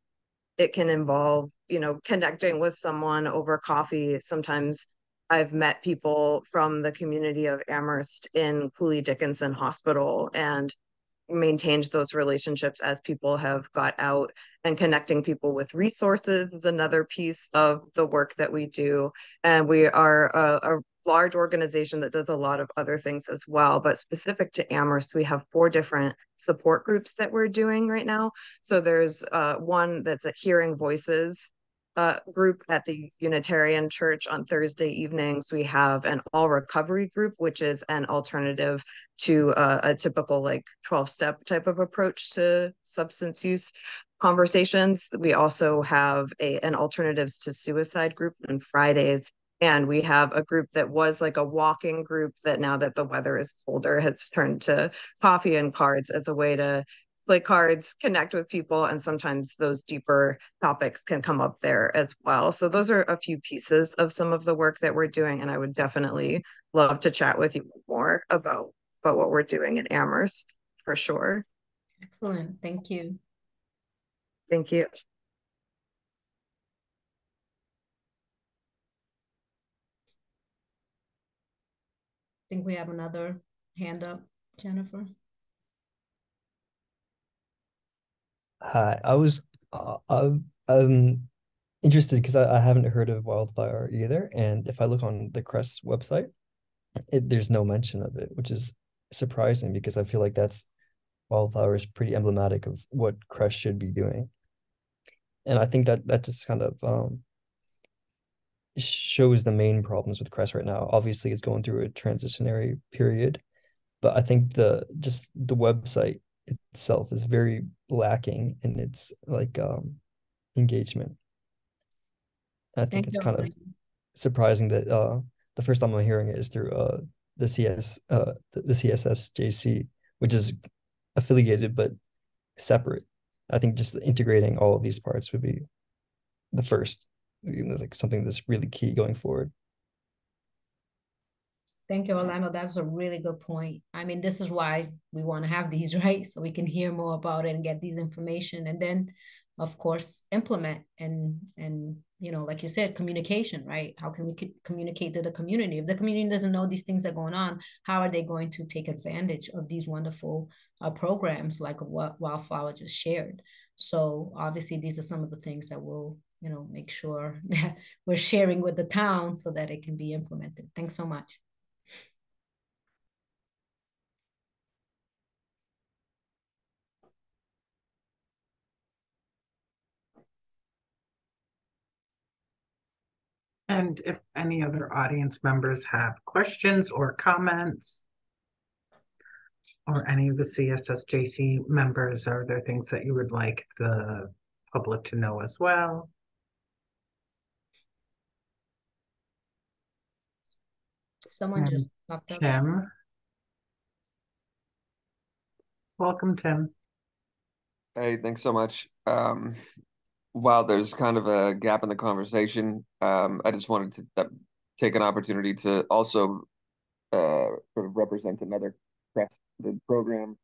it can involve, you know, connecting with someone over coffee. Sometimes I've met people from the community of Amherst in Cooley Dickinson Hospital and maintained those relationships as people have got out and connecting people with resources is another piece of the work that we do. And we are a, a large organization that does a lot of other things as well but specific to amherst we have four different support groups that we're doing right now. So there's uh, one that's at hearing voices uh, group at the Unitarian Church on Thursday evenings. We have an all recovery group, which is an alternative to uh, a typical like 12 step type of approach to substance use conversations. We also have a, an alternatives to suicide group on Fridays. And we have a group that was like a walking group that now that the weather is colder has turned to coffee and cards as a way to play cards, connect with people, and sometimes those deeper topics can come up there as well. So those are a few pieces of some of the work that we're doing, and I would definitely love to chat with you more about about what we're doing at Amherst for sure. Excellent. Thank you. Thank you. I think we have another hand up, Jennifer. Hi, I was uh, I'm interested because I, I haven't heard of wildfire either, and if I look on the CRESS website, it, there's no mention of it, which is surprising because I feel like that's wildfire is pretty emblematic of what CRESS should be doing, and I think that that just kind of um shows the main problems with CRESS right now. Obviously, it's going through a transitionary period, but I think the just the website itself is very lacking in its like um engagement. I think Thank it's kind of surprising that uh the first time I'm hearing it is through uh the CS uh the, the CSS JC, which is affiliated but separate. I think just integrating all of these parts would be the first, you know, like something that's really key going forward. Thank you, Orlando. That's a really good point. I mean, this is why we want to have these, right? So we can hear more about it and get these information, and then, of course, implement and and you know, like you said, communication, right? How can we communicate to the community? If the community doesn't know these things are going on, how are they going to take advantage of these wonderful uh, programs like what Wildflower just shared? So obviously, these are some of the things that we'll you know make sure that we're sharing with the town so that it can be implemented. Thanks so much. And if any other audience members have questions or comments, or any of the CSSJC members, are there things that you would like the public to know as well? Someone and just popped up. Kim. Welcome, Tim. Hey, thanks so much. Um, while there's kind of a gap in the conversation, um, I just wanted to uh, take an opportunity to also uh, sort of represent another press the program.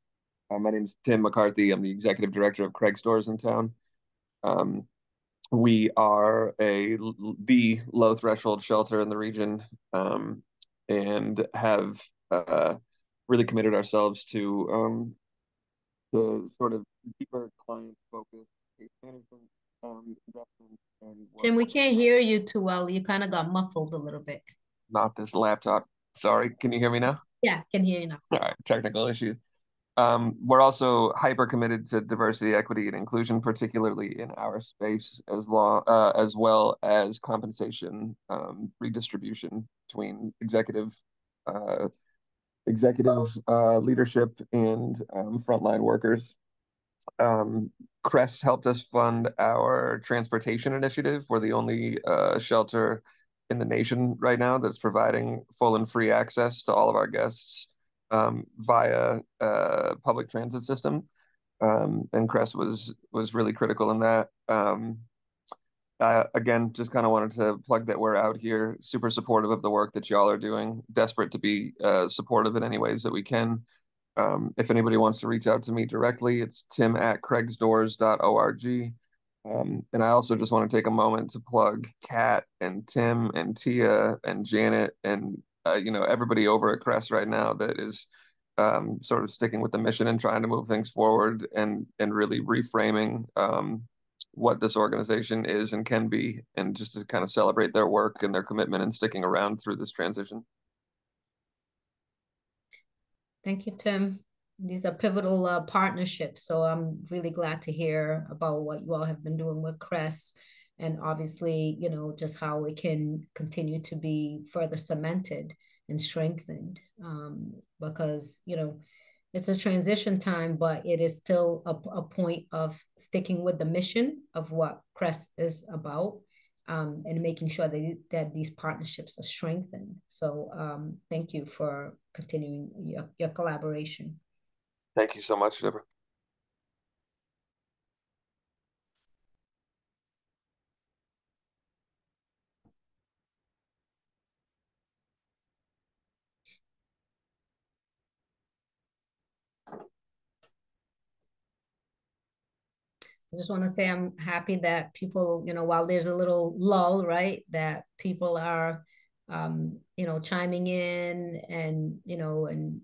Uh, my name is Tim McCarthy. I'm the executive director of Craig's Doors in town. Um, we are a the low threshold shelter in the region um, and have uh, really committed ourselves to um, the sort of deeper client focus case management um, Tim, we can't hear you too well. You kind of got muffled a little bit. not this laptop. Sorry, can you hear me now? Yeah, can hear you now. All right, technical issue. Um, we're also hyper committed to diversity, equity, and inclusion, particularly in our space, as long uh, as well as compensation um, redistribution between executive uh, executive uh, leadership and um, frontline workers. CRESS helped us fund our transportation initiative. We're the only uh, shelter in the nation right now that's providing full and free access to all of our guests um, via a public transit system. Um, and CRESS was was really critical in that. Um, uh, again, just kind of wanted to plug that we're out here, super supportive of the work that y'all are doing, desperate to be uh, supportive in any ways that we can. Um, if anybody wants to reach out to me directly, it's tim at craigsdoors.org. Um, and I also just want to take a moment to plug Kat and Tim and Tia and Janet and uh, you know everybody over at CRESS right now that is um, sort of sticking with the mission and trying to move things forward and and really reframing um, what this organization is and can be, and just to kind of celebrate their work and their commitment and sticking around through this transition. Thank you, Tim. These are pivotal uh, partnerships. So I'm really glad to hear about what you all have been doing with CRESS and obviously, you know, just how it can continue to be further cemented and strengthened um, because, you know, it's a transition time, but it is still a, a point of sticking with the mission of what CRESS is about um, and making sure that, that these partnerships are strengthened. So um, thank you for continuing your, your collaboration. Thank you so much, Deborah. I just want to say I'm happy that people, you know, while there's a little lull, right, that people are, um, you know, chiming in and, you know, and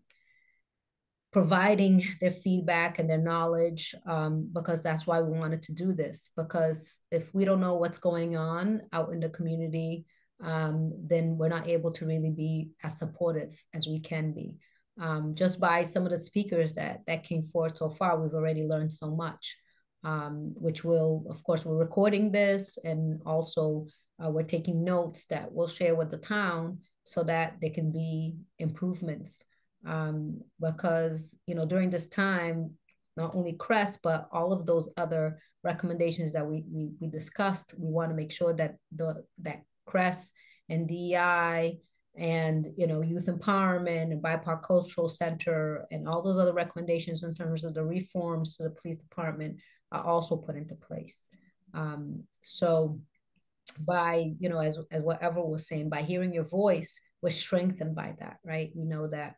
providing their feedback and their knowledge um, because that's why we wanted to do this. Because if we don't know what's going on out in the community, um, then we're not able to really be as supportive as we can be. Um, just by some of the speakers that that came forth so far, we've already learned so much um, which will, of course, we're recording this and also uh, we're taking notes that we'll share with the town so that there can be improvements. Um, because, you know, during this time, not only CRESS, but all of those other recommendations that we, we, we discussed, we want to make sure that the that CRESS and DEI and you know youth empowerment and BIPOC cultural center and all those other recommendations in terms of the reforms to the police department are also put into place. Um, so by, you know, as, as what Ever was saying, by hearing your voice, we're strengthened by that, right? We know that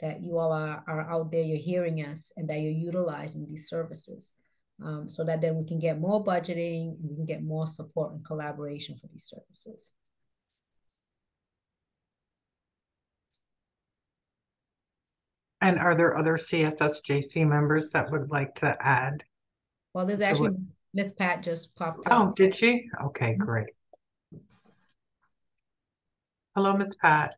that you all are, are out there, you're hearing us, and that you're utilizing these services. Um, so that then we can get more budgeting, we can get more support and collaboration for these services. And are there other CSSJC members that would like to add? Well, there's So actually what- Miss Pat just popped Oh, up. Oh, did she? Okay, great. Hello, Miss Pat.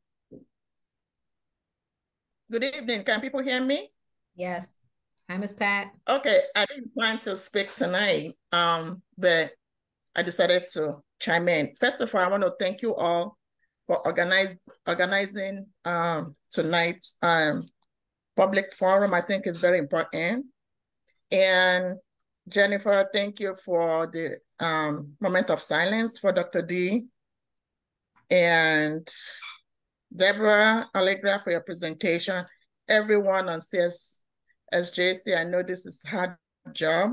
Good evening. Can people hear me? Yes. Hi, Miss Pat. Okay, I didn't plan to speak tonight, um, but I decided to chime in. First of all, I want to thank you all for organize, organizing um, tonight's um, public forum. I think is very important. And Jennifer, thank you for the um, moment of silence for Dr. D. And Deborah Allegra for your presentation. Everyone on CS CSSJC. I know this is hard job.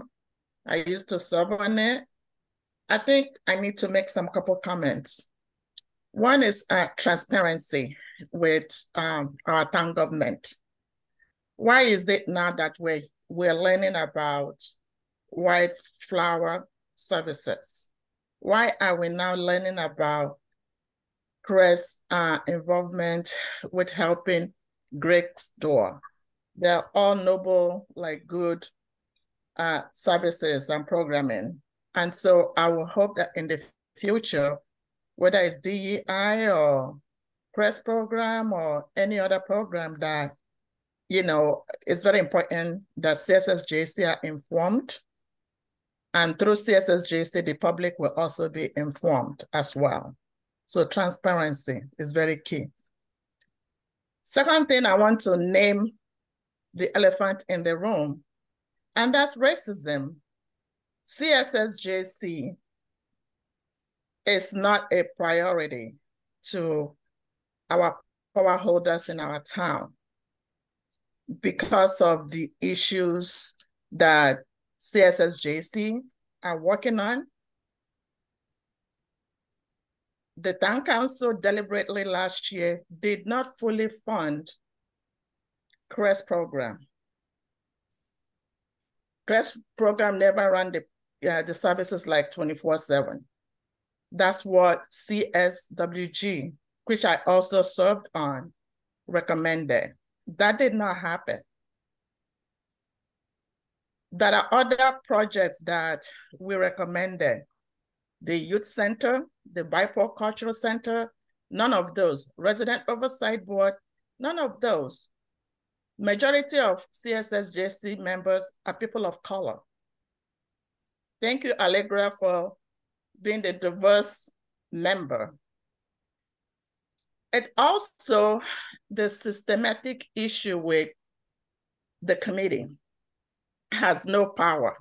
I used to serve on it. I think I need to make some couple comments. One is uh, transparency with um, our town government. Why is it now that way? We're learning about wildflower services. Why are we now learning about CRESS's uh, involvement with helping Greg's Door? They're all noble, like good uh, services and programming. And so I will hope that in the future, whether it's DEI or press program or any other program that, you know, it's very important that CSSJC are informed. And through CSSJC, the public will also be informed as well. So transparency is very key. Second thing I want to name the elephant in the room, and that's racism. CSSJC is not a priority to our power holders in our town because of the issues that CSSJC are working on. The town council deliberately last year did not fully fund CRESS program. CRESS program never ran the, uh, the services like 24 seven. That's what CSWG, which I also served on, recommended. That did not happen. There are other projects that we recommended. The Youth Center, the BIPOC Cultural Center, none of those. Resident Oversight Board, none of those. Majority of CSSJC members are people of color. Thank you, Allegra, for being the diverse member. And also the systematic issue with the committee has no power.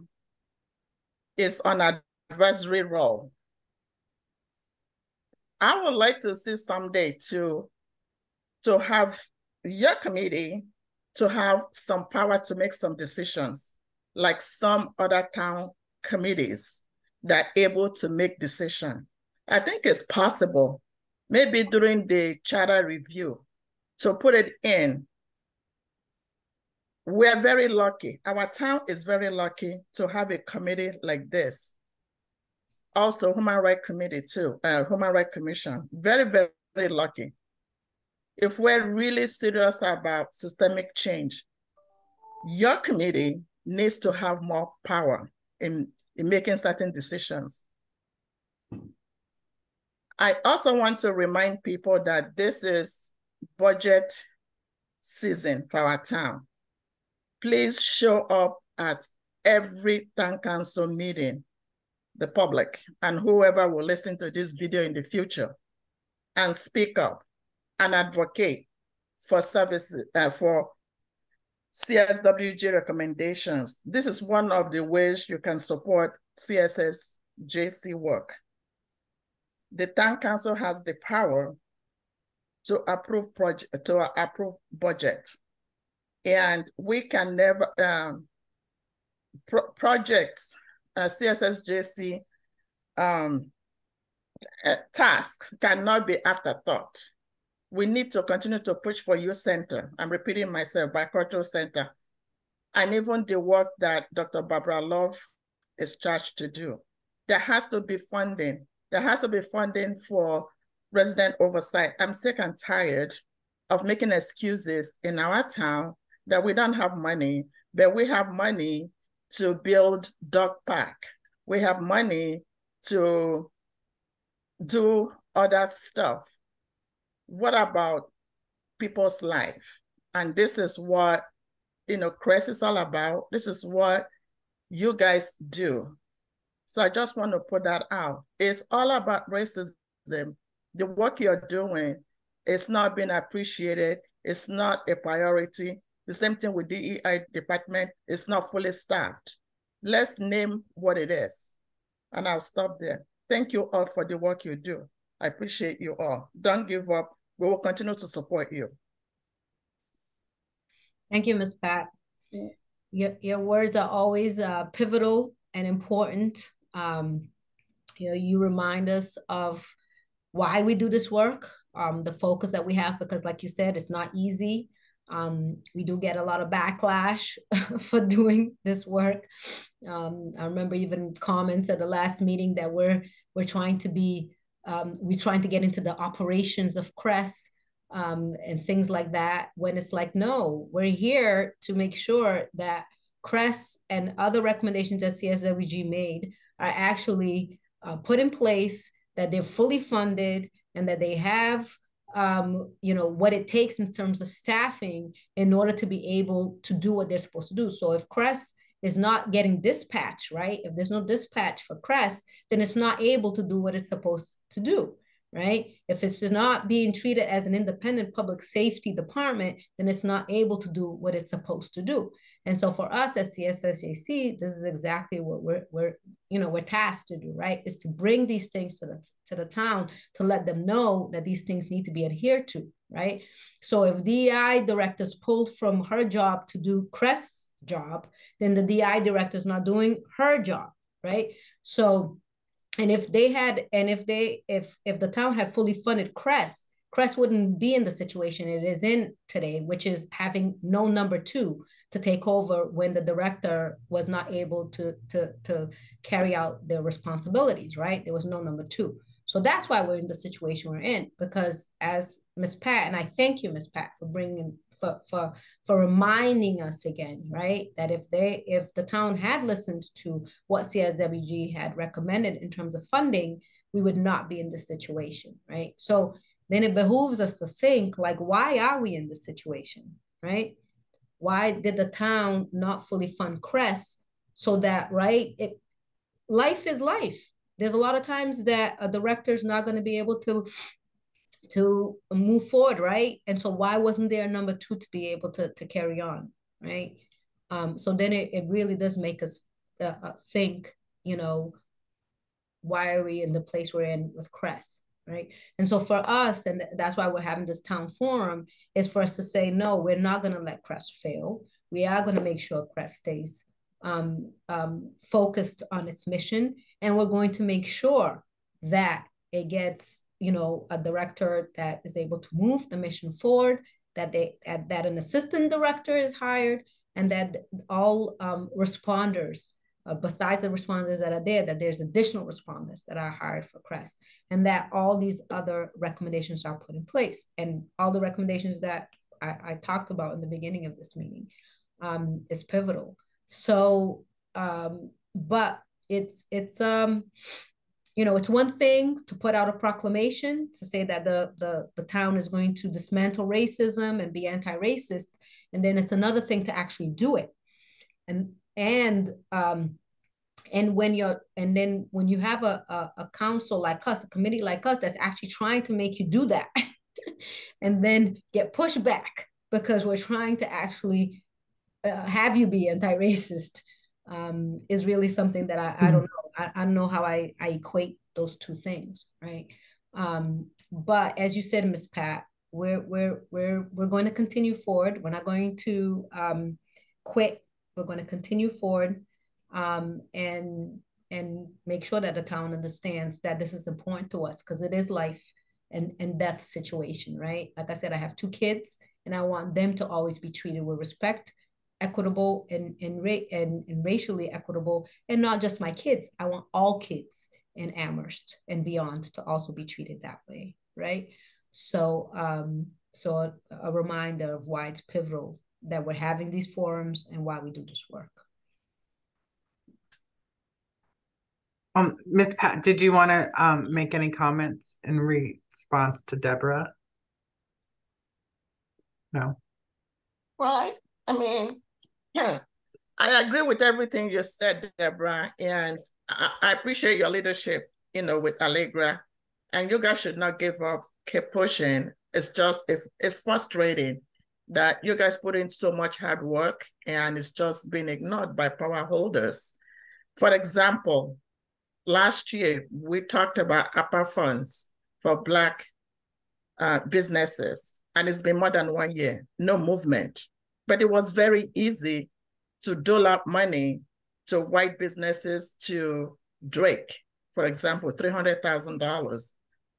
is on advisory role. I would like to see someday to, to have your committee to have some power to make some decisions, like some other town committees that are able to make decision. I think it's possible, maybe during the charter review, to put it in. We're very lucky. Our town is very lucky to have a committee like this. Also, Human Rights Committee too, uh, Human Rights Commission. Very, very, very lucky if we're really serious about systemic change, your committee needs to have more power in, in making certain decisions. I also want to remind people that this is budget season for our town. Please show up at every town council meeting, the public, and whoever will listen to this video in the future, and speak up and advocate for services uh, for CSWG recommendations. This is one of the ways you can support CSS JC work. The town council has the power to approve project to approve budget, and we can never um, pro projects uh, CSSJC um, task cannot be afterthought we need to continue to push for youth center. I'm repeating myself, bicultural center. And even the work that Dr. Barbara Love is charged to do. There has to be funding. There has to be funding for resident oversight. I'm sick and tired of making excuses in our town that we don't have money, but we have money to build dog park. We have money to do other stuff what about people's life? And this is what, you know, CRESS is all about. This is what you guys do. So I just want to put that out. It's all about racism. The work you're doing is not being appreciated. It's not a priority. The same thing with DEI department. It's not fully staffed. Let's name what it is. And I'll stop there. Thank you all for the work you do. I appreciate you all. Don't give up. We will continue to support you. Thank you, Ms. Pat. your, your words are always uh, pivotal and important. Um, you know, you remind us of why we do this work, um, the focus that we have, because like you said, it's not easy. Um, we do get a lot of backlash for doing this work. Um, I remember even comments at the last meeting that we're we're trying to be um, we're trying to get into the operations of CRESS um, and things like that. When it's like, no, we're here to make sure that CRESS and other recommendations that CSWG made are actually uh, put in place, that they're fully funded, and that they have um, you know, what it takes in terms of staffing in order to be able to do what they're supposed to do. So if CRESS is not getting dispatch, right? If there's no dispatch for CRESS, then it's not able to do what it's supposed to do, right? If it's not being treated as an independent public safety department, then it's not able to do what it's supposed to do. And so for us at CSSJC, this is exactly what we're, we're you know, we're tasked to do, right? Is to bring these things to the, to the town to let them know that these things need to be adhered to, right? So if DI directors pulled from her job to do CRESS job, then the DI director is not doing her job, right? So, and if they had, and if they, if if the town had fully funded CRESS, CRESS wouldn't be in the situation it is in today, which is having no number two to take over when the director was not able to, to, to carry out their responsibilities, right? There was no number two. So that's why we're in the situation we're in, because as Ms. Pat, and I thank you, Ms. Pat, for bringing for for for reminding us again, right? That if they if the town had listened to what CSWG had recommended in terms of funding, we would not be in this situation, right? So then it behooves us to think like, why are we in this situation, right? Why did the town not fully fund CRESS so that, right, it, life is life. There's a lot of times that a director's not going to be able to to move forward, right? And so why wasn't there a number two to be able to, to carry on, right? Um, so then it, it really does make us uh, uh think, you know, why are we in the place we're in with CRESS? right? And so for us, and that's why we're having this town forum, is for us to say, no, we're not going to let CRESS fail. We are going to make sure CRESS stays um, um, focused on its mission, and we're going to make sure that it gets, you know, a director that is able to move the mission forward, that they that an assistant director is hired, and that all um, responders uh, besides the responders that are there, that there's additional responders that are hired for CRESS, and that all these other recommendations are put in place. And all the recommendations that I, I talked about in the beginning of this meeting um, is pivotal. So, um, but it's it's um, you know, it's one thing to put out a proclamation to say that the the the town is going to dismantle racism and be anti-racist, and then it's another thing to actually do it. And and um, and when you're and then when you have a, a, a council like us a committee like us that's actually trying to make you do that and then get pushed back because we're trying to actually uh, have you be anti-racist um, is really something that I, I don't know I, I don't know how I, I equate those two things right? Um, but as you said Miss Pat we're we're we're we're going to continue forward. We're not going to um, quit. We're going to continue forward um, and and make sure that the town understands that this is important to us because it is life and, and death situation, right? Like I said, I have two kids and I want them to always be treated with respect, equitable and, and, ra- and, and racially equitable, and not just my kids. I want all kids in Amherst and beyond to also be treated that way, right? So, um, so a, a reminder of why it's pivotal that we're having these forums and why we do this work. Um, Ms. Pat, did you want to um, make any comments in response to Deborah? No. Well, I, I mean, yeah, I agree with everything you said, Deborah, and I, appreciate your leadership, you know, with Allegra, and you guys should not give up, keep pushing. It's just, if it's frustrating that you guys put in so much hard work and it's just been ignored by power holders. For example, last year we talked about ARPA funds for Black uh, businesses, and it's been more than one year, no movement. But it was very easy to dole out money to white businesses to Drake, for example, $300,000.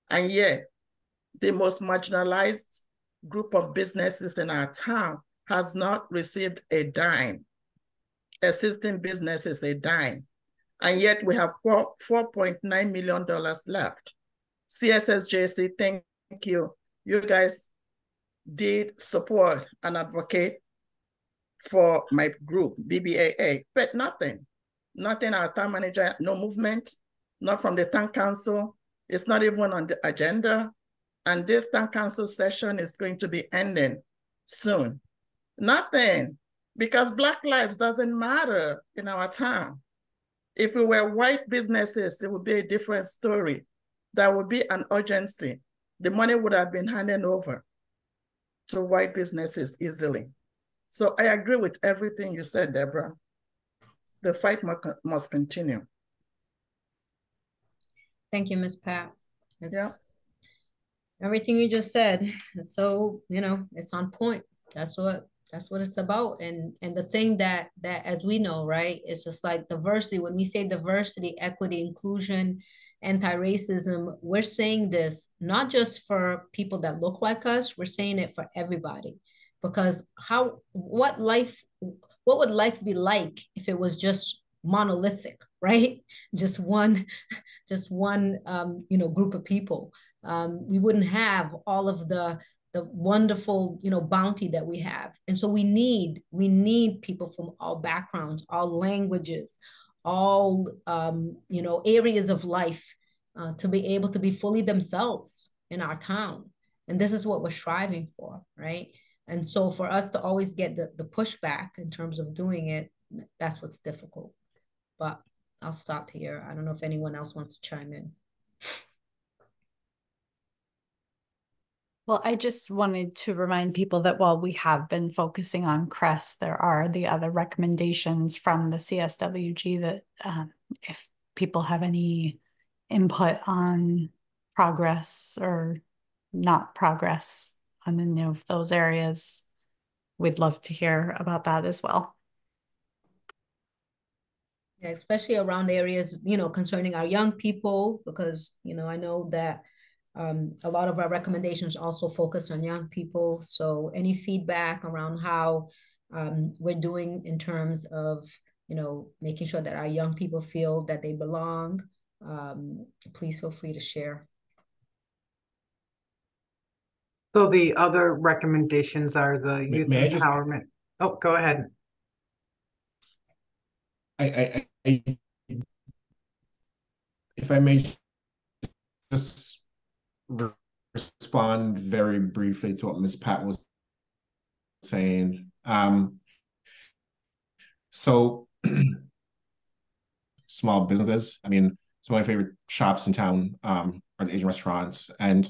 And yet, the most marginalized group of businesses in our town has not received a dime. Assisting businesses a dime. And yet we have four, $4.9 million left. CSSJC, thank you. You guys did support and advocate for my group, BBAA, but nothing. Nothing, our town manager, no movement, not from the town council. It's not even on the agenda. And this town council session is going to be ending soon. Nothing, because Black lives doesn't matter in our town. If we were white businesses, it would be a different story. That would be an urgency. The money would have been handed over to white businesses easily. So I agree with everything you said, Deborah. The fight must continue. Thank you, Ms. Pat. It's, yeah. Everything you just said, so you know, it's on point. That's what that's what it's about. And and the thing that that as we know, right, it's just like diversity. When we say diversity, equity, inclusion, anti-racism, we're saying this not just for people that look like us, we're saying it for everybody. Because how what life what would life be like if it was just monolithic right? Just one just one um, you know group of people. Um, we wouldn't have all of the the wonderful you know bounty that we have. And so we need we need people from all backgrounds all languages all um, you know areas of life uh, to be able to be fully themselves in our town. And this is what we're striving for right and so for us to always get the, the pushback in terms of doing it that's what's difficult but I'll stop here. I don't know if anyone else wants to chime in. Well, I just wanted to remind people that while we have been focusing on CRESS, there are the other recommendations from the CSWG that um, if people have any input on progress or not progress on any those areas, we'd love to hear about that as well Yeah, especially around areas, you know, concerning our young people, because, you know, I know that um, a lot of our recommendations also focus on young people. So any feedback around how um, we're doing in terms of, you know, making sure that our young people feel that they belong, um, please feel free to share. So the other recommendations are the youth may empowerment. Just... Oh, go ahead. I, I, I, if I may just respond very briefly to what Ms. Pat was saying. Um, so small businesses, I mean, some of my favorite shops in town um, are the Asian restaurants. And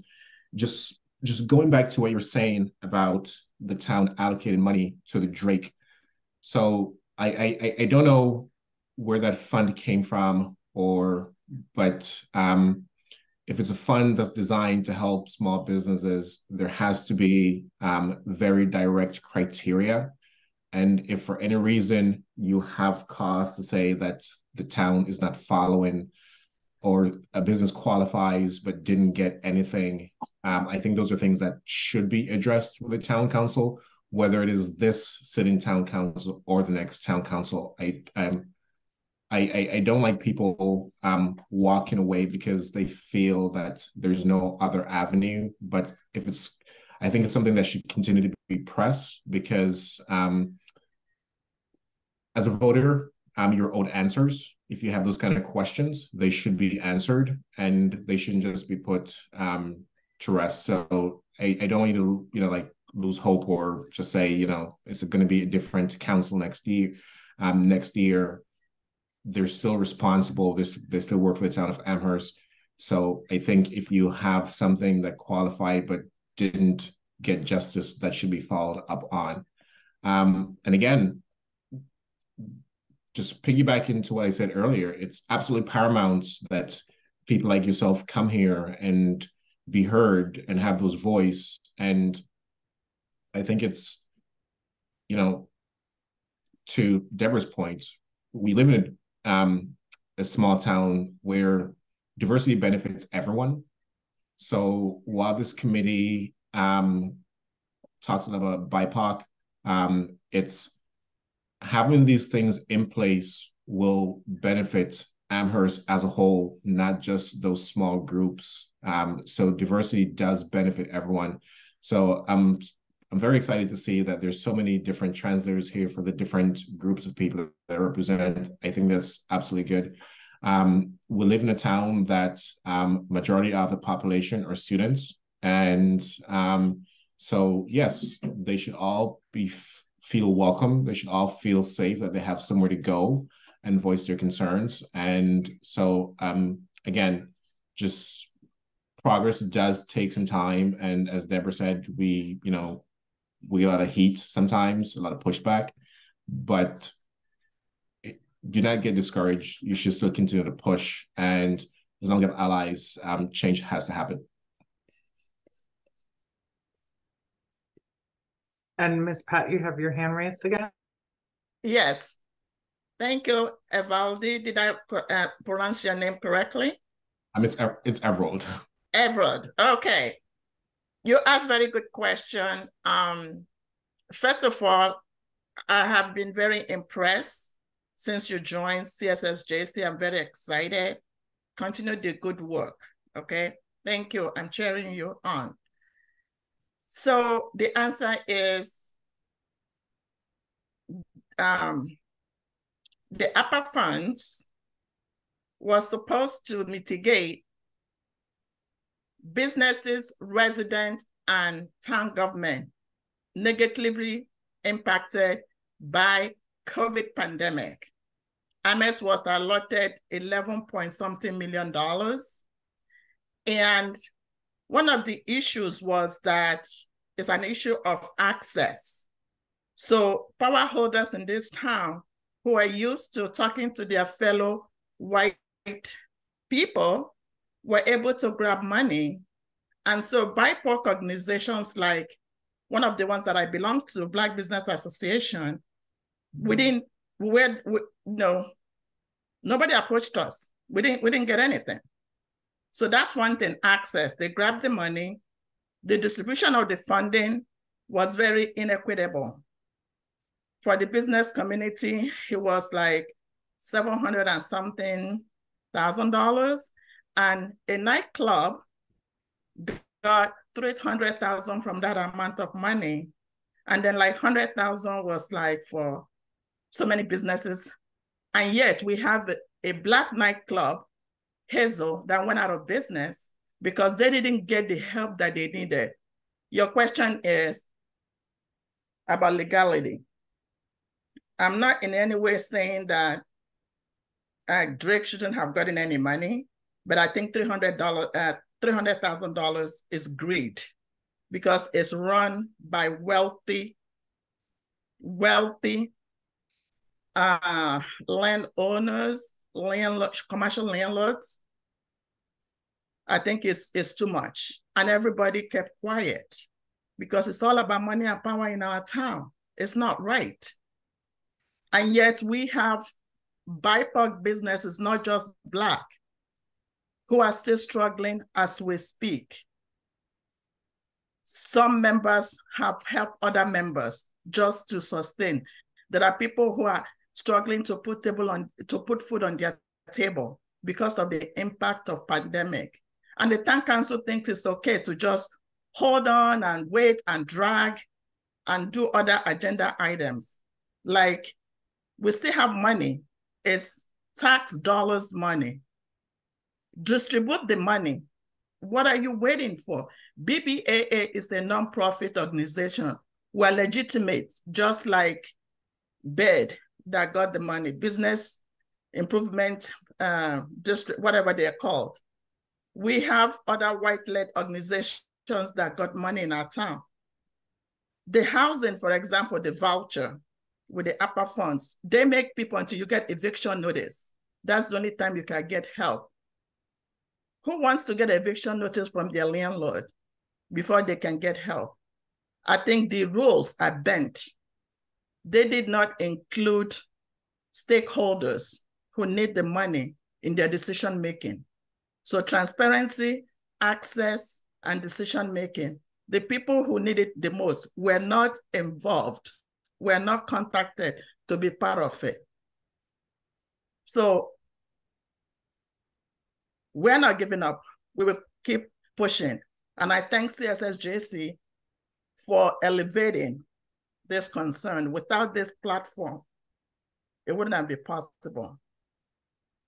just just going back to what you're saying about the town allocating money to the Drake. So I I, I don't know where that fund came from or but um, if it's a fund that's designed to help small businesses there has to be um, very direct criteria and if for any reason you have cause to say that the town is not following or a business qualifies but didn't get anything um, i think those are things that should be addressed with the town council whether it is this sitting town council or the next town council i um, I, I, I don't like people um walking away because they feel that there's no other avenue. But if it's, I think it's something that should continue to be pressed because um, as a voter, um, you're owed answers. If you have those kind of questions, they should be answered and they shouldn't just be put um to rest. So I, I don't want you to you know like lose hope or just say you know it's going to be a different council next year um next year they're still responsible. They, they still work for the town of Amherst. So I think if you have something that qualified but didn't get justice, that should be followed up on. Um, and again, just piggyback into what I said earlier, it's absolutely paramount that people like yourself come here and be heard and have those voice. And I think it's, you know, to Deborah's point, we live in um, a small town where diversity benefits everyone. So while this committee um, talks about BIPOC, um, it's having these things in place will benefit Amherst as a whole, not just those small groups. Um, so diversity does benefit everyone. So I'm I'm very excited to see that there's so many different translators here for the different groups of people that represent. I think that's absolutely good. Um, we live in a town that um, majority of the population are students, and um, so yes, they should all be feel welcome. They should all feel safe that they have somewhere to go and voice their concerns. And so, um, again, just progress does take some time. And as Deborah said, we, you know, we get a lot of heat sometimes, a lot of pushback, but do not get discouraged. You should still continue to push. And as long as you have allies, um, change has to happen. And Miss Pat, you have your hand raised again? Yes. Thank you, Evaldi. Did I uh, pronounce your name correctly? Um, it's, it's Everald. Everald, okay. You asked a very good question. Um, first of all, I have been very impressed since you joined CSSJC. I'm very excited. Continue the good work, okay? Thank you. I'm cheering you on. So the answer is um, the ARPA funds was supposed to mitigate businesses, residents, and town government negatively impacted by COVID pandemic. Amherst was allotted 11 point something million dollars. And one of the issues was that it's an issue of access. So power holders in this town who are used to talking to their fellow white people were able to grab money. And so BIPOC organizations like one of the ones that I belong to, Black Business Association, we mm-hmm. didn't, we, were, we no, nobody approached us. We didn't, we didn't get anything. So that's one thing, access. They grabbed the money. The distribution of the funding was very inequitable. For the business community, it was like 700 and something thousand dollars. And a nightclub got 300,000 from that amount of money. And then like 100,000 was like for so many businesses. And yet we have a black nightclub Hazel that went out of business because they didn't get the help that they needed. Your question is about legality. I'm not in any way saying that uh, Drake shouldn't have gotten any money, but I think $300, uh, $300,000 is greed because it's run by wealthy, wealthy uh, landowners, landlord, commercial landlords, I think it's, it's too much. And everybody kept quiet because it's all about money and power in our town. It's not right. And yet we have BIPOC businesses, not just Black, who are still struggling as we speak. Some members have helped other members just to sustain. There are people who are struggling to put table on to put food on their table because of the impact of pandemic. And the town council thinks it's okay to just hold on and wait and drag and do other agenda items. Like we still have money. It's tax dollars money. Distribute the money. What are you waiting for? BBAA is a nonprofit organization. We're legitimate, just like BID that got the money, business improvement uh, district, whatever they're called. We have other white-led organizations that got money in our town. The housing, for example, the voucher with the ARPA funds, they make people until you get eviction notice. That's the only time you can get help. Who wants to get eviction notice from their landlord before they can get help? I think the rules are bent they did not include stakeholders who need the money in their decision making. So transparency, access, and decision making. The people who need it the most were not involved, were not contacted to be part of it. So we're not giving up. We will keep pushing. And I thank CSSJC for elevating this concern. Without this platform, it would not be possible.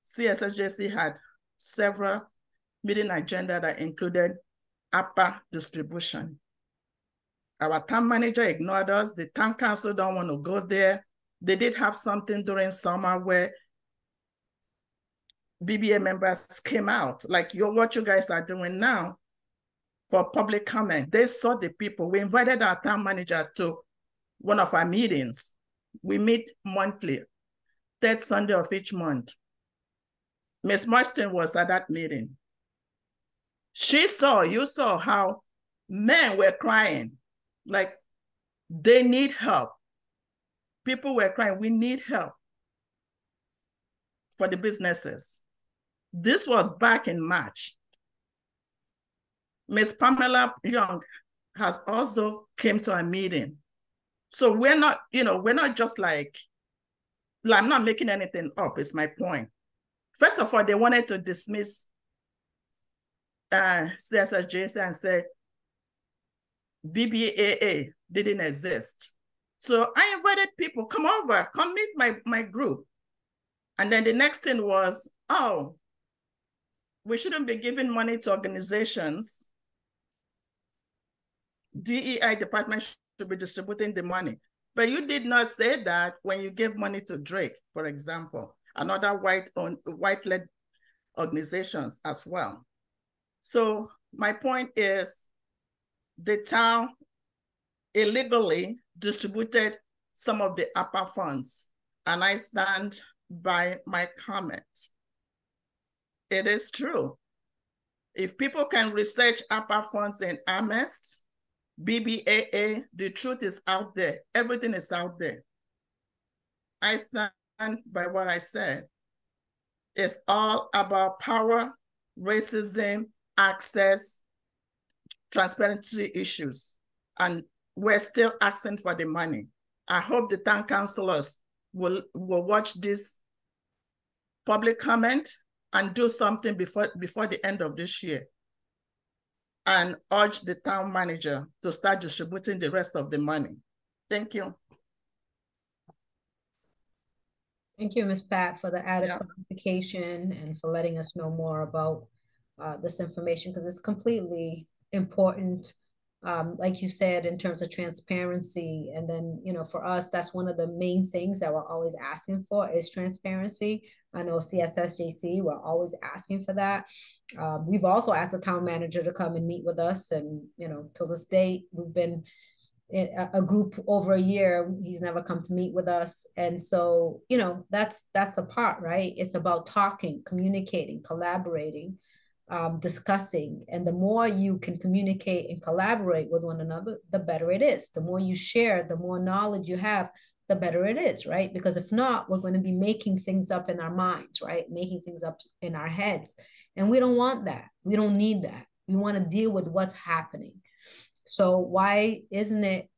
CSSJC had several meeting agenda that included ARPA distribution. Our town manager ignored us. The town council don't want to go there. They did have something during summer where BBA members came out, like you what you guys are doing now for public comment. They saw the people. We invited our town manager to one of our meetings. We meet monthly, third Sunday of each month. Miss Moyston was at that meeting. She saw, you saw how men were crying, like they need help. People were crying, we need help for the businesses. This was back in March. Miss Pamela Young has also came to a meeting. So we're not, you know, we're not just like, I'm not making anything up, is my point. First of all, they wanted to dismiss uh, CSSJC and said BBAA didn't exist. So I invited people, come over, come meet my, my group. And then the next thing was, oh, we shouldn't be giving money to organizations. DEI department should be distributing the money. But you did not say that when you gave money to Drake, for example, another white on white-led organizations as well. So my point is the town illegally distributed some of the ARPA funds, and I stand by my comment. It is true. If people can research ARPA funds in Amherst, BBAA, the truth is out there. Everything is out there. I stand by what I said. It's all about power, racism, access, transparency issues. And we're still asking for the money. I hope the town councilors will, will watch this public comment and do something before, before the end of this year and urge the town manager to start distributing the rest of the money. Thank you. Thank you, Ms. Pat, for the added yeah. clarification and for letting us know more about uh, this information because it's completely important um, like you said, in terms of transparency. And then, you know, for us, that's one of the main things that we're always asking for is transparency. I know CSSJC, we're always asking for that. Um, we've also asked the town manager to come and meet with us. And, you know, till this date, we've been a group over a year he's never come to meet with us and so you know that's that's the part right it's about talking communicating collaborating um, discussing. And the more you can communicate and collaborate with one another, the better it is. The more you share, the more knowledge you have, the better it is, right? Because if not, we're going to be making things up in our minds, right? Making things up in our heads. And we don't want that. We don't need that. We want to deal with what's happening. So, why isn't it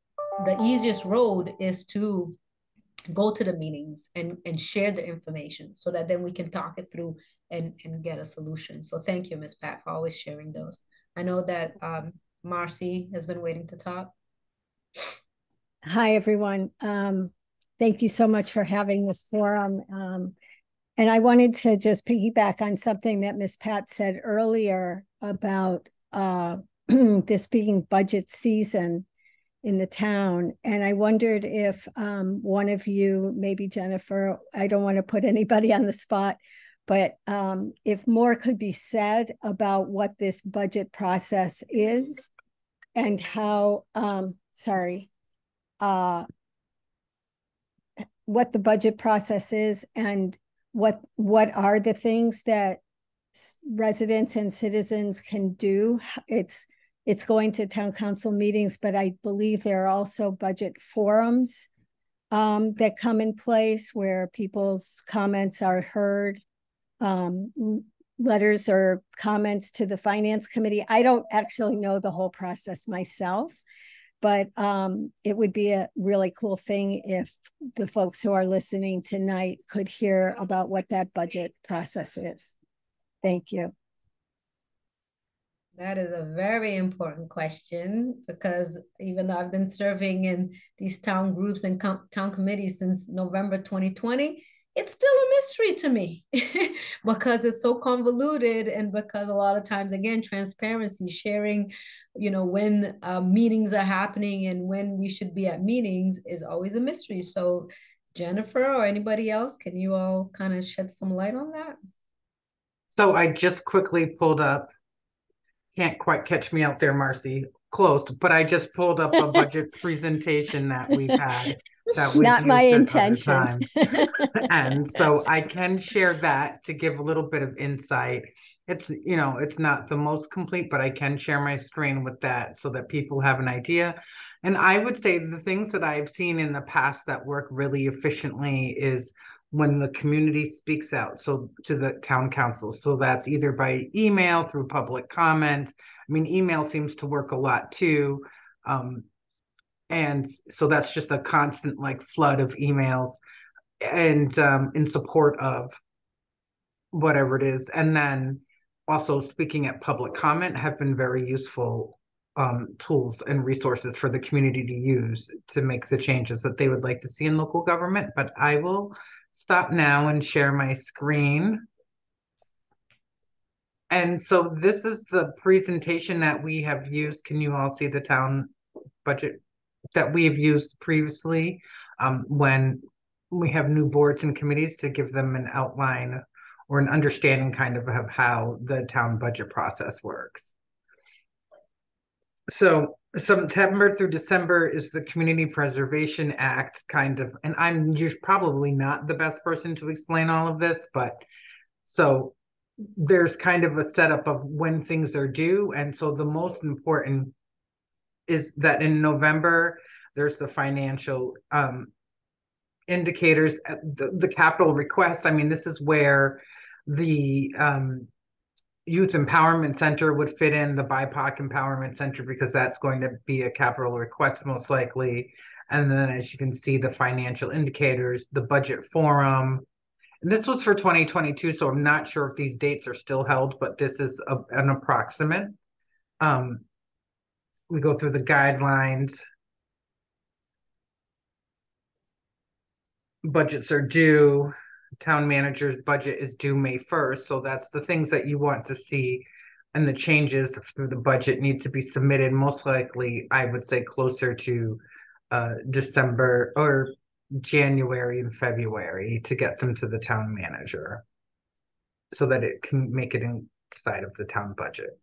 the easiest road is to go to the meetings and, and share the information so that then we can talk it through and, and get a solution. So thank you, Ms. Pat, for always sharing those. I know that um, Marcy has been waiting to talk. Hi, everyone. Um, thank you so much for having this forum. Um, and I wanted to just piggyback on something that Ms. Pat said earlier about uh, this being budget season in the town. And I wondered if um, one of you, maybe Jennifer, I don't want to put anybody on the spot, but um, if more could be said about what this budget process is and how, um, sorry, uh, what the budget process is and what what are the things that residents and citizens can do. It's it's going to town council meetings, but I believe there are also budget forums um, that come in place where people's comments are heard. Um, letters or comments to the finance committee. I don't actually know the whole process myself, but um, it would be a really cool thing if the folks who are listening tonight could hear about what that budget process is. Thank you. That is a very important question because even though I've been serving in these town groups and town committees since November 2020, it's still a mystery to me because it's so convoluted and because a lot of times again transparency sharing you know when uh, meetings are happening and when we should be at meetings is always a mystery. So jennifer or anybody else can you all kind of shed some light on that? So i just quickly pulled up can't quite catch me out there marcy close but i just pulled up a budget presentation that we've had that we've Not my used at other intention. and so I can share that to give a little bit of insight. It's, you know, it's not the most complete, but I can share my screen with that so that people have an idea. And I would say the things that I've seen in the past that work really efficiently is when the community speaks out so to the town council so that's either by email through public comment i mean email seems to work a lot too um, and so that's just a constant like flood of emails and um, in support of whatever it is. And then also speaking at public comment have been very useful um, tools and resources for the community to use to make the changes that they would like to see in local government. But i will stop now and share my screen. And so this is the presentation that we have used. Can you all see the town budget that we have used previously um, when we have new boards and committees to give them an outline or an understanding kind of of how the town budget process works. So September through December is the Community Preservation Act kind of, and I'm you're probably not the best person to explain all of this, but so there's kind of a setup of when things are due. And so the most important is that in November, there's the financial um, indicators, uh, the, the capital request. I mean, this is where the um, Youth Empowerment Center would fit in, the BIPOC Empowerment Center, because that's going to be a capital request most likely. And then, as you can see, the financial indicators, the budget forum. And this was for 2022, so I'm not sure if these dates are still held, but this is a, an approximate. Um, we go through the guidelines. Budgets are due. Town manager's budget is due May 1st. So that's the things that you want to see. And the changes through the budget need to be submitted most likely, I would say, closer to uh, December or January and February to get them to the town manager so that it can make it inside of the town budget.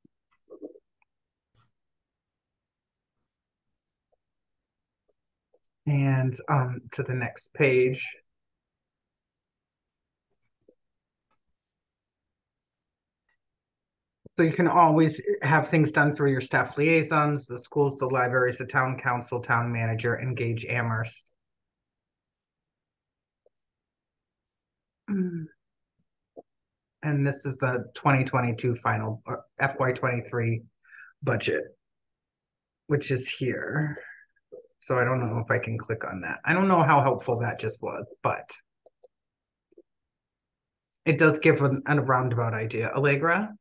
And um, to the next page. So you can always have things done through your staff liaisons, the schools, the libraries, the town council, town manager, engage Amherst. And this is the 2022 final uh, FY23 budget, which is here. So I don't know if I can click on that. I don't know how helpful that just was, but it does give an, a roundabout idea. Allegra?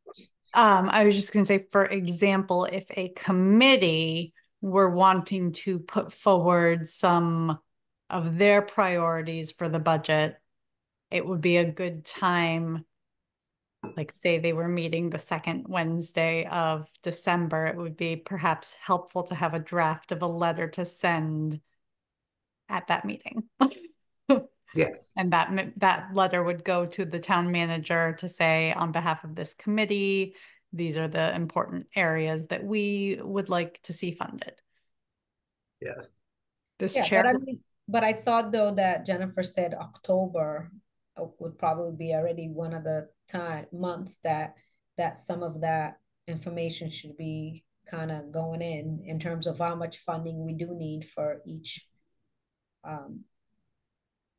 Um, I was just going to say, for example, if a committee were wanting to put forward some of their priorities for the budget, it would be a good time like say they were meeting the second Wednesday of December, it would be perhaps helpful to have a draft of a letter to send at that meeting. yes. And that that letter would go to the town manager to say on behalf of this committee, these are the important areas that we would like to see funded. Yes. This yeah, chair but I, mean, but I thought though that Jennifer said October would probably be already one of the time months that that some of that information should be kind of going in in terms of how much funding we do need for each um,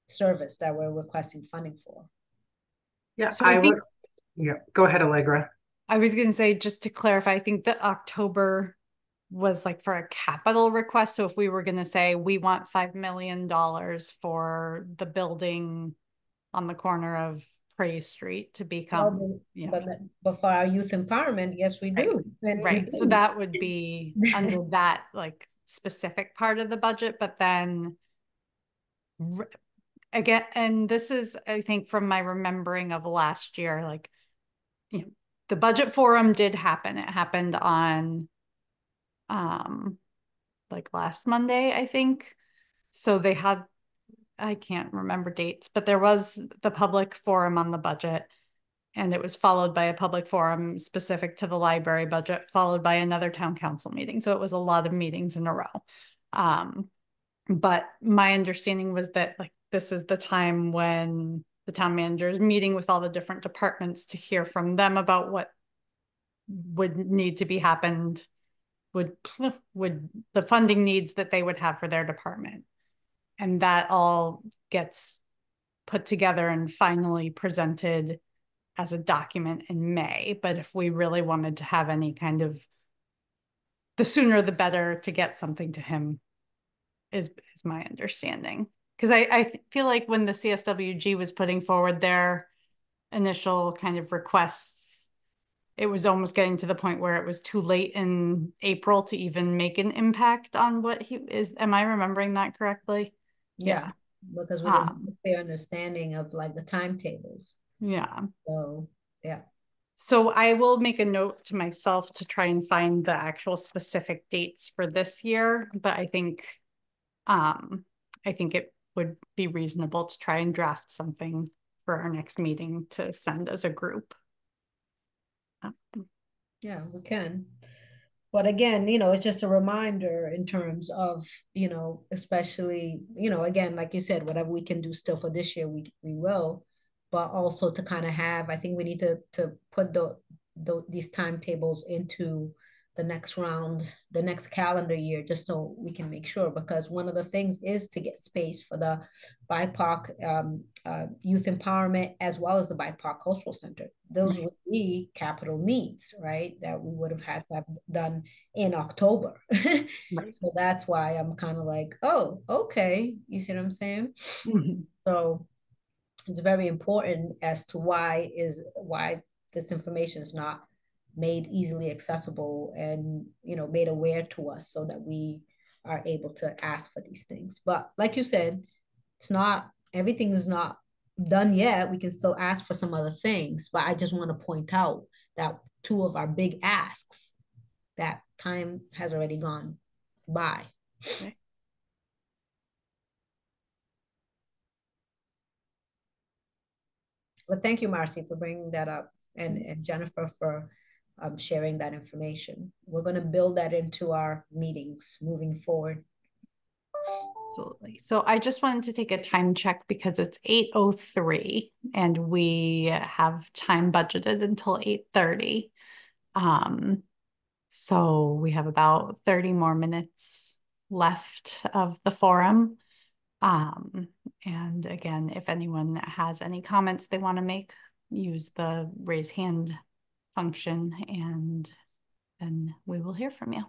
service that we're requesting funding for. Yeah, So I I think- would, yeah, go ahead, Allegra. I was gonna say, just to clarify, I think that October was like for a capital request. So if we were gonna say, we want five million dollars for the building on the corner of Praise Street to become, Well. But, that- but for our youth empowerment, yes, we do. We Right, so do. that would be under that like specific part of the budget, but then again, and this is, I think, from my remembering of last year, like you know, the budget forum did happen. It happened on um like last Monday, I think. So they had I can't remember dates, but there was the public forum on the budget. And it was followed by a public forum specific to the library budget, followed by another town council meeting. So it was a lot of meetings in a row. Um, but my understanding was that like this is the time when the town manager is meeting with all the different departments to hear from them about what would need to be happened, would would the funding needs that they would have for their department. And that all gets put together and finally presented as a document in May. But if we really wanted to have any kind of the sooner the better to get something to him is is my understanding. Because I, I feel like when the CSWG was putting forward their initial kind of requests, it was almost getting to the point where it was too late in April to even make an impact on what he is. Am I remembering that correctly? Yeah, because we didn't have a clear understanding of like the timetables. Yeah. So, yeah. So I will make a note to myself to try and find the actual specific dates for this year, but I think um I think it would be reasonable to try and draft something for our next meeting to send as a group. Yeah, we can. But again, you know, it's just a reminder in terms of, you know, especially, you know, again, like you said, whatever we can do still for this year, we we will. But also to kind of have, I think we need to to put the, the these timetables into the next round, the next calendar year, just so we can make sure. Because one of the things is to get space for the BIPOC um, uh, youth empowerment as well as the BIPOC cultural center. Those Right. would be capital needs, right? That we would have had to have done in October. So that's why I'm kind of like, oh, okay. You see what I'm saying? Mhm. So it's very important as to why is why this information is not made easily accessible and you know made aware to us so that we are able to ask for these things. But like you said, it's not everything is not done yet. We can still ask for some other things, but I just want to point out that two of our big asks that time has already gone by. But thank you, Marcy, for bringing that up and, and Jennifer for um, sharing that information. We're going to build that into our meetings moving forward. Absolutely. So I just wanted to take a time check because it's eight oh three and we have time budgeted until eight thirty. Um, so we have about thirty more minutes left of the forum. Um, and again, if anyone has any comments they want to make, use the raise hand function and then we will hear from you.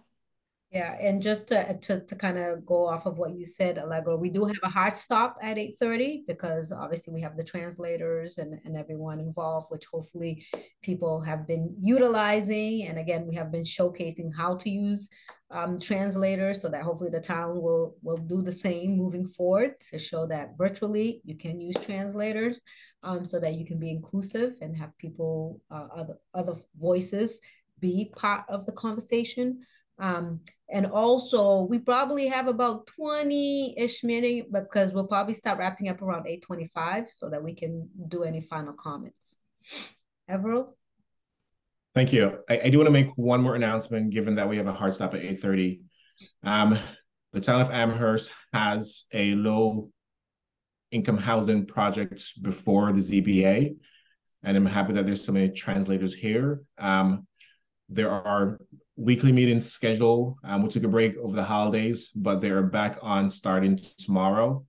Yeah, and just to to, to kind of go off of what you said, Allegra, we do have a hard stop at 8:30 because obviously we have the translators and, and everyone involved, which hopefully people have been utilizing. And again, we have been showcasing how to use um, translators so that hopefully the town will will do the same moving forward to show that virtually you can use translators um, so that you can be inclusive and have people uh, other other voices be part of the conversation. Um, and also, we probably have about 20-ish minutes because we'll probably start wrapping up around 8.25 so that we can do any final comments. Everett? Thank you. I, I do want to make one more announcement, given that we have a hard stop at 8.30. Um, the town of Amherst has a low income housing project before the ZBA, and I'm happy that there's so many translators here. Um, there are weekly meetings scheduled. Um, we took a break over the holidays, but they are back on starting tomorrow.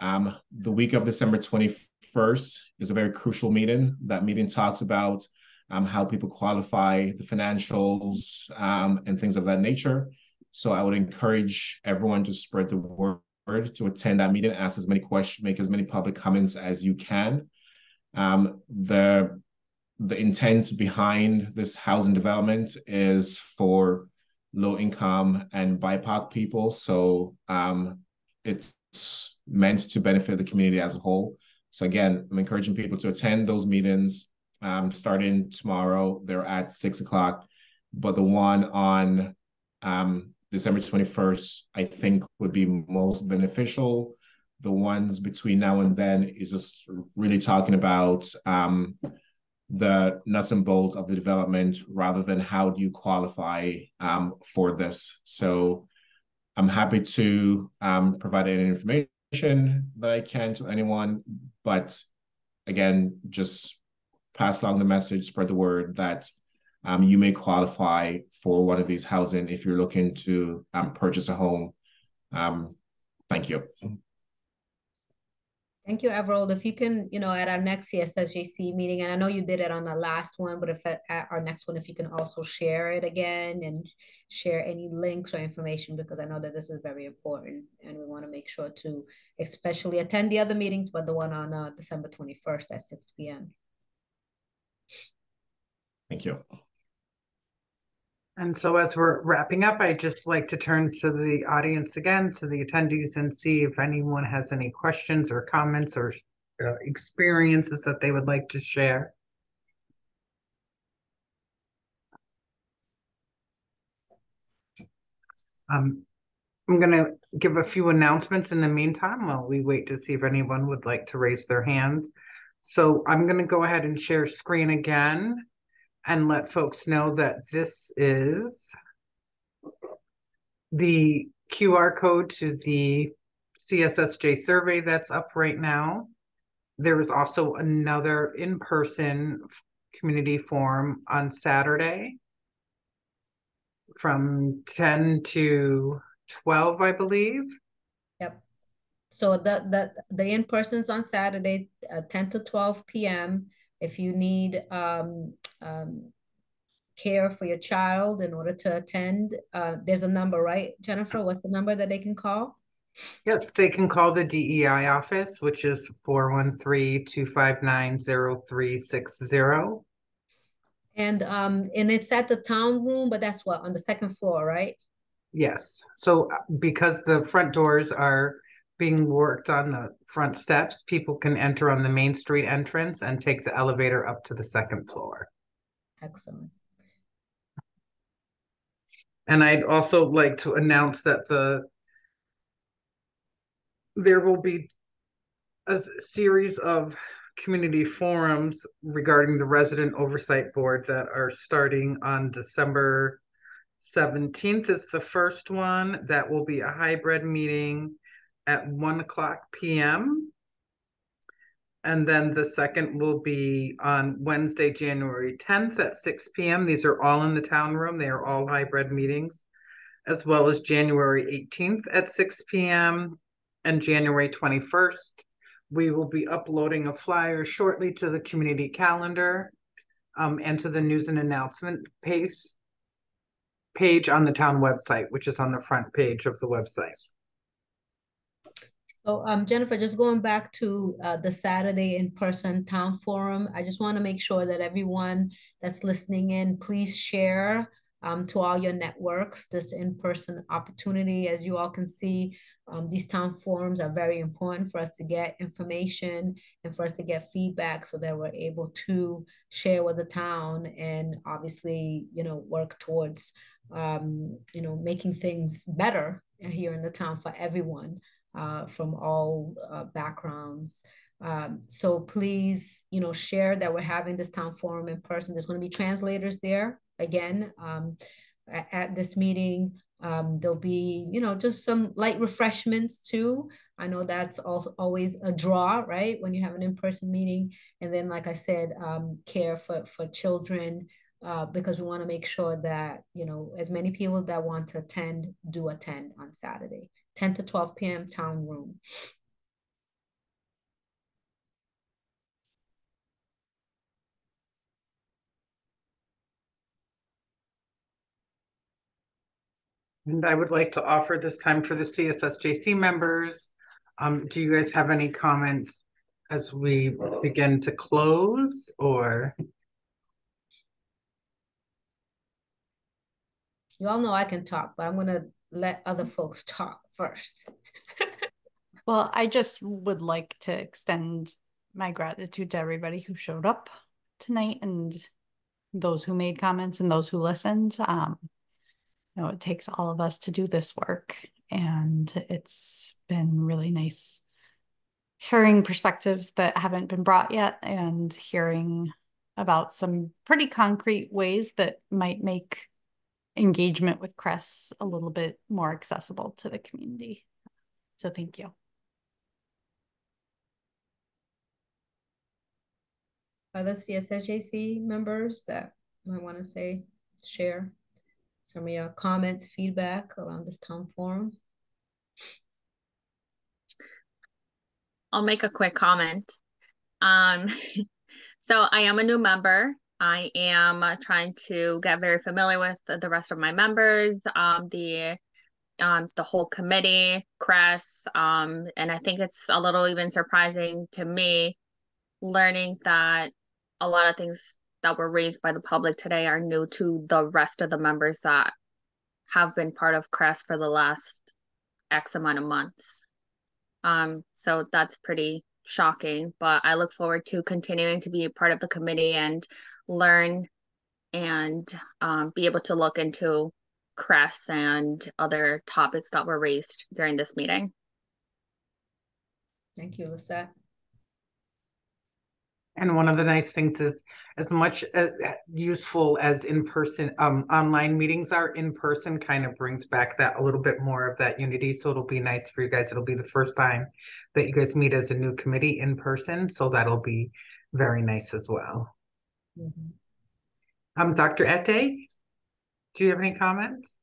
Um, the week of December 21st is a very crucial meeting. That meeting talks about um, how people qualify, the financials, um, and things of that nature. So I would encourage everyone to spread the word to attend that meeting, ask as many questions, make as many public comments as you can. Um, the the intent behind this housing development is for low income and BIPOC people. So um, it's meant to benefit the community as a whole. So again, I'm encouraging people to attend those meetings um, starting tomorrow. They're at six o'clock, but the one on um, December 21st, I think would be most beneficial. The ones between now and then is just really talking about um, the nuts and bolts of the development rather than how do you qualify um, for this. So I'm happy to um, provide any information that I can to anyone, but again, just pass along the message, spread the word that um, you may qualify for one of these housing if you're looking to um, purchase a home. Um, thank you. Thank you, Everald. If you can, you know, at our next CSSJC meeting, and I know you did it on the last one, but if at, at our next one, if you can also share it again and share any links or information, because I know that this is very important and we want to make sure to especially attend the other meetings, but the one on uh, December 21st at 6 p.m. Thank you. And so as we're wrapping up, I'd just like to turn to the audience again, to the attendees and see if anyone has any questions or comments or uh, experiences that they would like to share. Um, I'm going to give a few announcements in the meantime while we wait to see if anyone would like to raise their hands. So I'm going to go ahead and share screen again and let folks know that this is the QR code to the CSSJ survey that's up right now. There is also another in-person community forum on Saturday from 10 to 12, I believe. Yep. So the the the in-person's on Saturday, uh, 10 to 12 p.m. If you need um, um, care for your child in order to attend, uh, there's a number, right, Jennifer? What's the number that they can call? Yes, they can call the DEI office, which is 413-259-0360. And um, and it's at the town room, but that's what on the second floor, right? Yes. So uh, because the front doors are being worked on the front steps, people can enter on the main street entrance and take the elevator up to the second floor. Excellent. And I'd also like to announce that the there will be a series of community forums regarding the resident oversight board that are starting on December 17th is the first one. That will be a hybrid meeting at 1 o'clock p.m. And then the second will be on Wednesday, January 10th at 6 p.m. These are all in the town room. They are all hybrid meetings, as well as January 18th at 6 p.m. and January 21st. We will be uploading a flyer shortly to the community calendar um, and to the news and announcement page, page on the town website, which is on the front page of the website. So um, Jennifer, just going back to uh, the Saturday in-person town forum, I just want to make sure that everyone that's listening in, please share um, to all your networks this in-person opportunity. As you all can see, um, these town forums are very important for us to get information and for us to get feedback so that we're able to share with the town and obviously, you know, work towards, um, you know, making things better here in the town for everyone uh, from all uh, backgrounds. Um, so please, you know, share that we're having this town forum in person. There's going to be translators there again um, at, at, this meeting. Um, there'll be, you know, just some light refreshments too. I know that's also always a draw, right? When you have an in-person meeting, and then, like I said, um, care for for children. Uh, because we want to make sure that you know as many people that want to attend do attend on Saturday. 10 to 12 p.m. town room. And I would like to offer this time for the CSSJC members. Um, do you guys have any comments as we begin to close or? You all know I can talk, but I'm gonna let other folks talk first. Well, I just would like to extend my gratitude to everybody who showed up tonight and those who made comments and those who listened. Um, you know, it takes all of us to do this work, and it's been really nice hearing perspectives that haven't been brought yet and hearing about some pretty concrete ways that might make engagement with CRESS a little bit more accessible to the community. So thank you. Other CSSJC members that might want to say, share some of your comments, feedback around this town forum? I'll make a quick comment. Um, so I am a new member. I am trying to get very familiar with the, rest of my members, um, the um, the whole committee, CRESS, um, and I think it's a little even surprising to me learning that a lot of things that were raised by the public today are new to the rest of the members that have been part of CRESS for the last X amount of months. Um, so that's pretty shocking, but I look forward to continuing to be part of the committee and learn and um, be able to look into CRESS and other topics that were raised during this meeting. Thank you, Lisette. And one of the nice things is as much uh, useful as in-person um, online meetings are in person kind of brings back that a little bit more of that unity. So it'll be nice for you guys. It'll be the first time that you guys meet as a new committee in person. So that'll be very nice as well. Mm -hmm. Um, Dr. Ete, do you have any comments?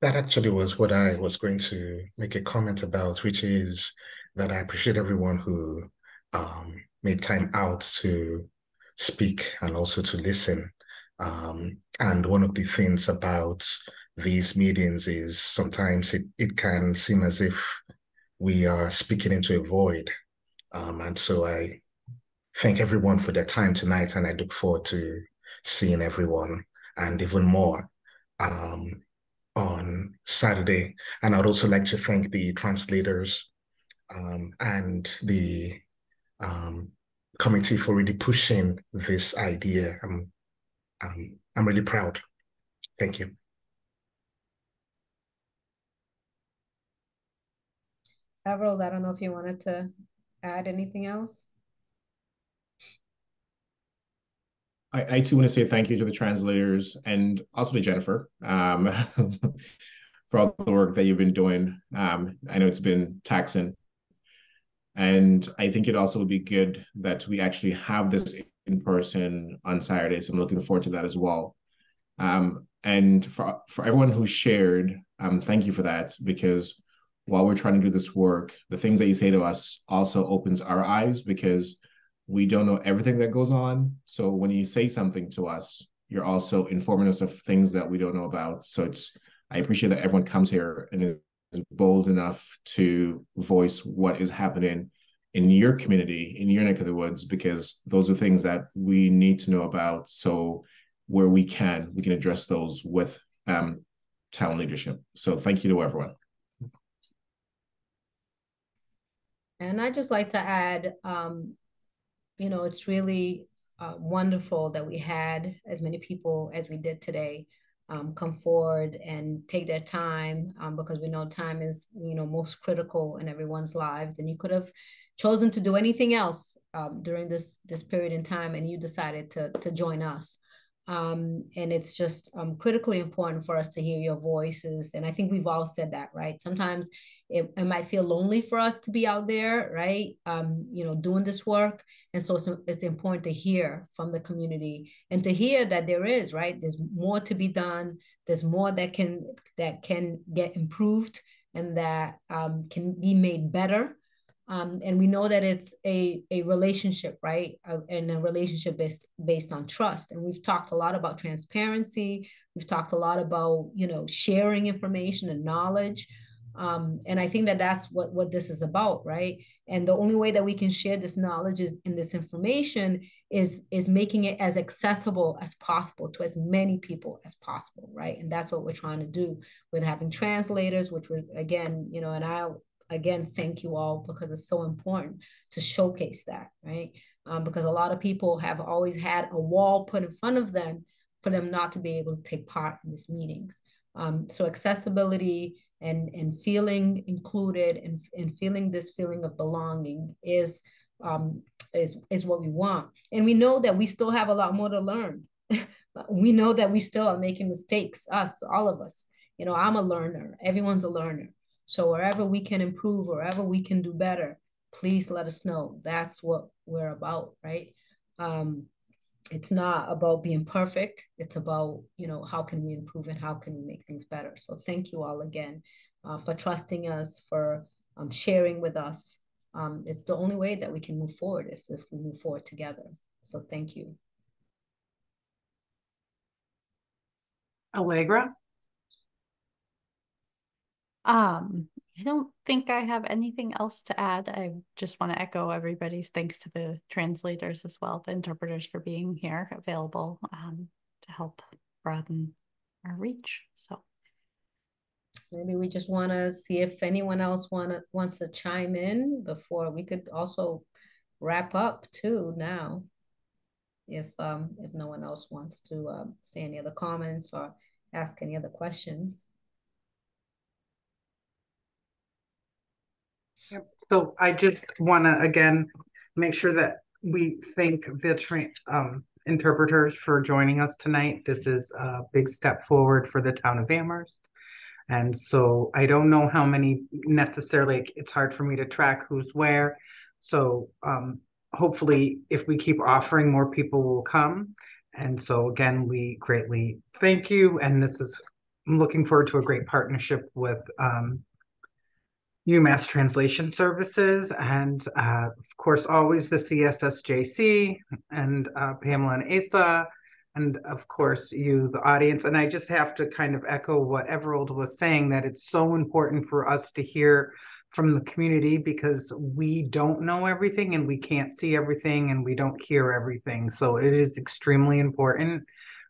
That actually was what I was going to make a comment about, which is that I appreciate everyone who um, made time out to speak and also to listen. Um, and one of the things about these meetings is sometimes it, it can seem as if we are speaking into a void. Um, and so I thank everyone for their time tonight, and I look forward to seeing everyone and even more um, on Saturday. And I'd also like to thank the translators um, and the um, committee for really pushing this idea. I'm, I'm, I'm really proud. Thank you. Everald, I don't know if you wanted to add anything else. I, I too want to say thank you to the translators and also to Jennifer um, for all the work that you've been doing. Um, I know it's been taxing and I think it also would be good that we actually have this in person on Saturdays. I'm looking forward to that as well. Um, and for for everyone who shared, um, thank you for that because while we're trying to do this work, the things that you say to us also opens our eyes because we don't know everything that goes on. So when you say something to us, you're also informing us of things that we don't know about. So it's I appreciate that everyone comes here and is bold enough to voice what is happening in your community, in your neck of the woods, because those are things that we need to know about. So where we can, we can address those with um, town leadership. So thank you to everyone. And I just like to add, um, you know, it's really uh, wonderful that we had as many people as we did today um, come forward and take their time um, because we know time is you know most critical in everyone's lives. And you could have chosen to do anything else um, during this this period in time and you decided to to join us um, and it's just um, critically important for us to hear your voices. And i think we've all said that right? Sometimes it, it might feel lonely for us to be out there right? Um, you know doing this work. And so it's, it's important to hear from the community and to hear that there is right? There's more to be done. There's more that can that can get improved and that um, can be made better Um, and we know that it's a, a relationship, right? And a relationship based, based on trust. And we've talked a lot about transparency. We've talked a lot about, you know, sharing information and knowledge. Um, and I think that that's what, what this is about, right? And the only way that we can share this knowledge is, and this information is, is making it as accessible as possible to as many people as possible, right? And that's what we're trying to do with having translators, which we're, again, you know, and I'll again thank you all because it's so important to showcase that, right? Um, because a lot of people have always had a wall put in front of them for them not to be able to take part in these meetings. Um, so accessibility and and feeling included and, and feeling this feeling of belonging is um, is is what we want. And we know that we still have a lot more to learn. we know that we still are making mistakes, us, all of us. You know, I'm a learner. Everyone's a learner. So wherever we can improve, wherever we can do better, please let us know. That's what we're about, right? Um, it's not about being perfect. It's about, you know, how can we improve and how can we make things better? So thank you all again uh, for trusting us, for um, sharing with us. Um, it's the only way that we can move forward is if we move forward together. So thank you. Allegra? Um, I don't think I have anything else to add. I just want to echo everybody's thanks to the translators as well, the interpreters for being here available um, to help broaden our reach. So maybe we just want to see if anyone else want to, wants to chime in before we could also wrap up too now. If um if no one else wants to um, say any other comments or ask any other questions. So I just want to again make sure that we thank the um, interpreters for joining us tonight. This is a big step forward for the town of Amherst. And so I don't know how many necessarily, it's hard for me to track who's where. So um, hopefully, if we keep offering, more people will come. And so again, we greatly thank you. And this is, I'm looking forward to a great partnership with um, UMass Translation Services, and uh, of course, always the CSSJC and uh, Pamela and Asa, and of course, you, the audience. And I just have to kind of echo what Everald was saying that it's so important for us to hear from the community because we don't know everything and we can't see everything and we don't hear everything. So it is extremely important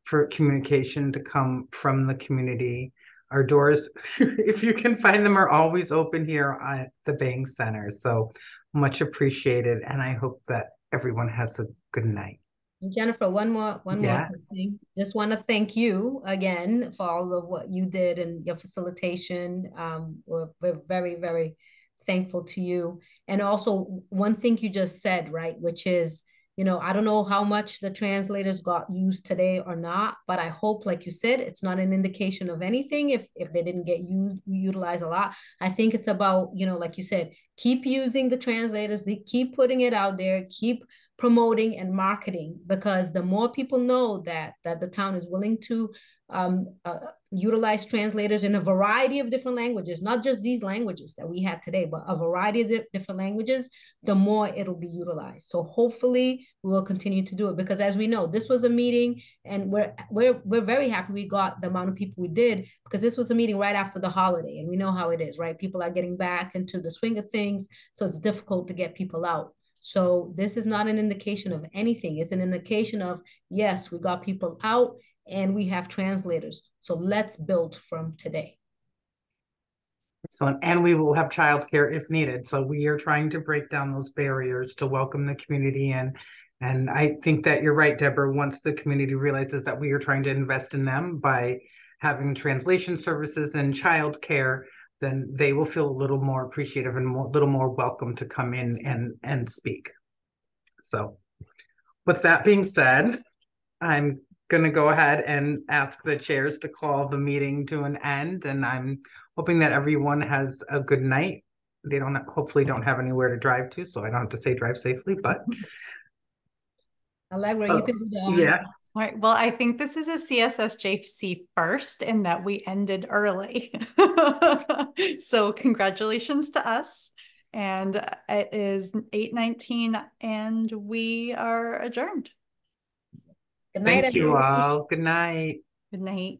for communication to come from the community our doors, if you can find them, are always open here at the Bangs Center. So much appreciated. And I hope that everyone has a good night. Jennifer, one more, one yes. more thing. Just want to thank you again for all of what you did and your facilitation. Um, we're, we're very, very thankful to you. And also one thing you just said, right, which is you know i don't know how much the translators got used today or not but i hope like you said it's not an indication of anything if if they didn't get used utilized a lot. I think it's about you know like you said keep using the translators they keep putting it out there keep promoting and marketing because the more people know that that the town is willing to um, uh, utilize translators in a variety of different languages, not just these languages that we had today, but a variety of different languages, the more it'll be utilized. So hopefully we will continue to do it because as we know, this was a meeting and we're we're we're very happy we got the amount of people we did because this was a meeting right after the holiday and we know how it is, right? People are getting back into the swing of things, so it's difficult to get people out. So this is not an indication of anything. It's an indication of yes, we got people out and we have translators. So let's build from today. Excellent. And we will have childcare if needed. So we are trying to break down those barriers to welcome the community in. And I think that you're right, Deborah. Once the community realizes that we are trying to invest in them by having translation services and childcare, then they will feel a little more appreciative and a little more welcome to come in and, and speak. So with that being said, I'm going to go ahead and ask the chairs to call the meeting to an end. And I'm hoping that everyone has a good night. They don't hopefully don't have anywhere to drive to, so I don't have to say drive safely, but Allegra, you can do that. Yeah. All right. Well, I think this is a CSSJC first in that we ended early. so congratulations to us. And it is 8:19 and we are adjourned. Good night, Thank you all. Good night. Good night.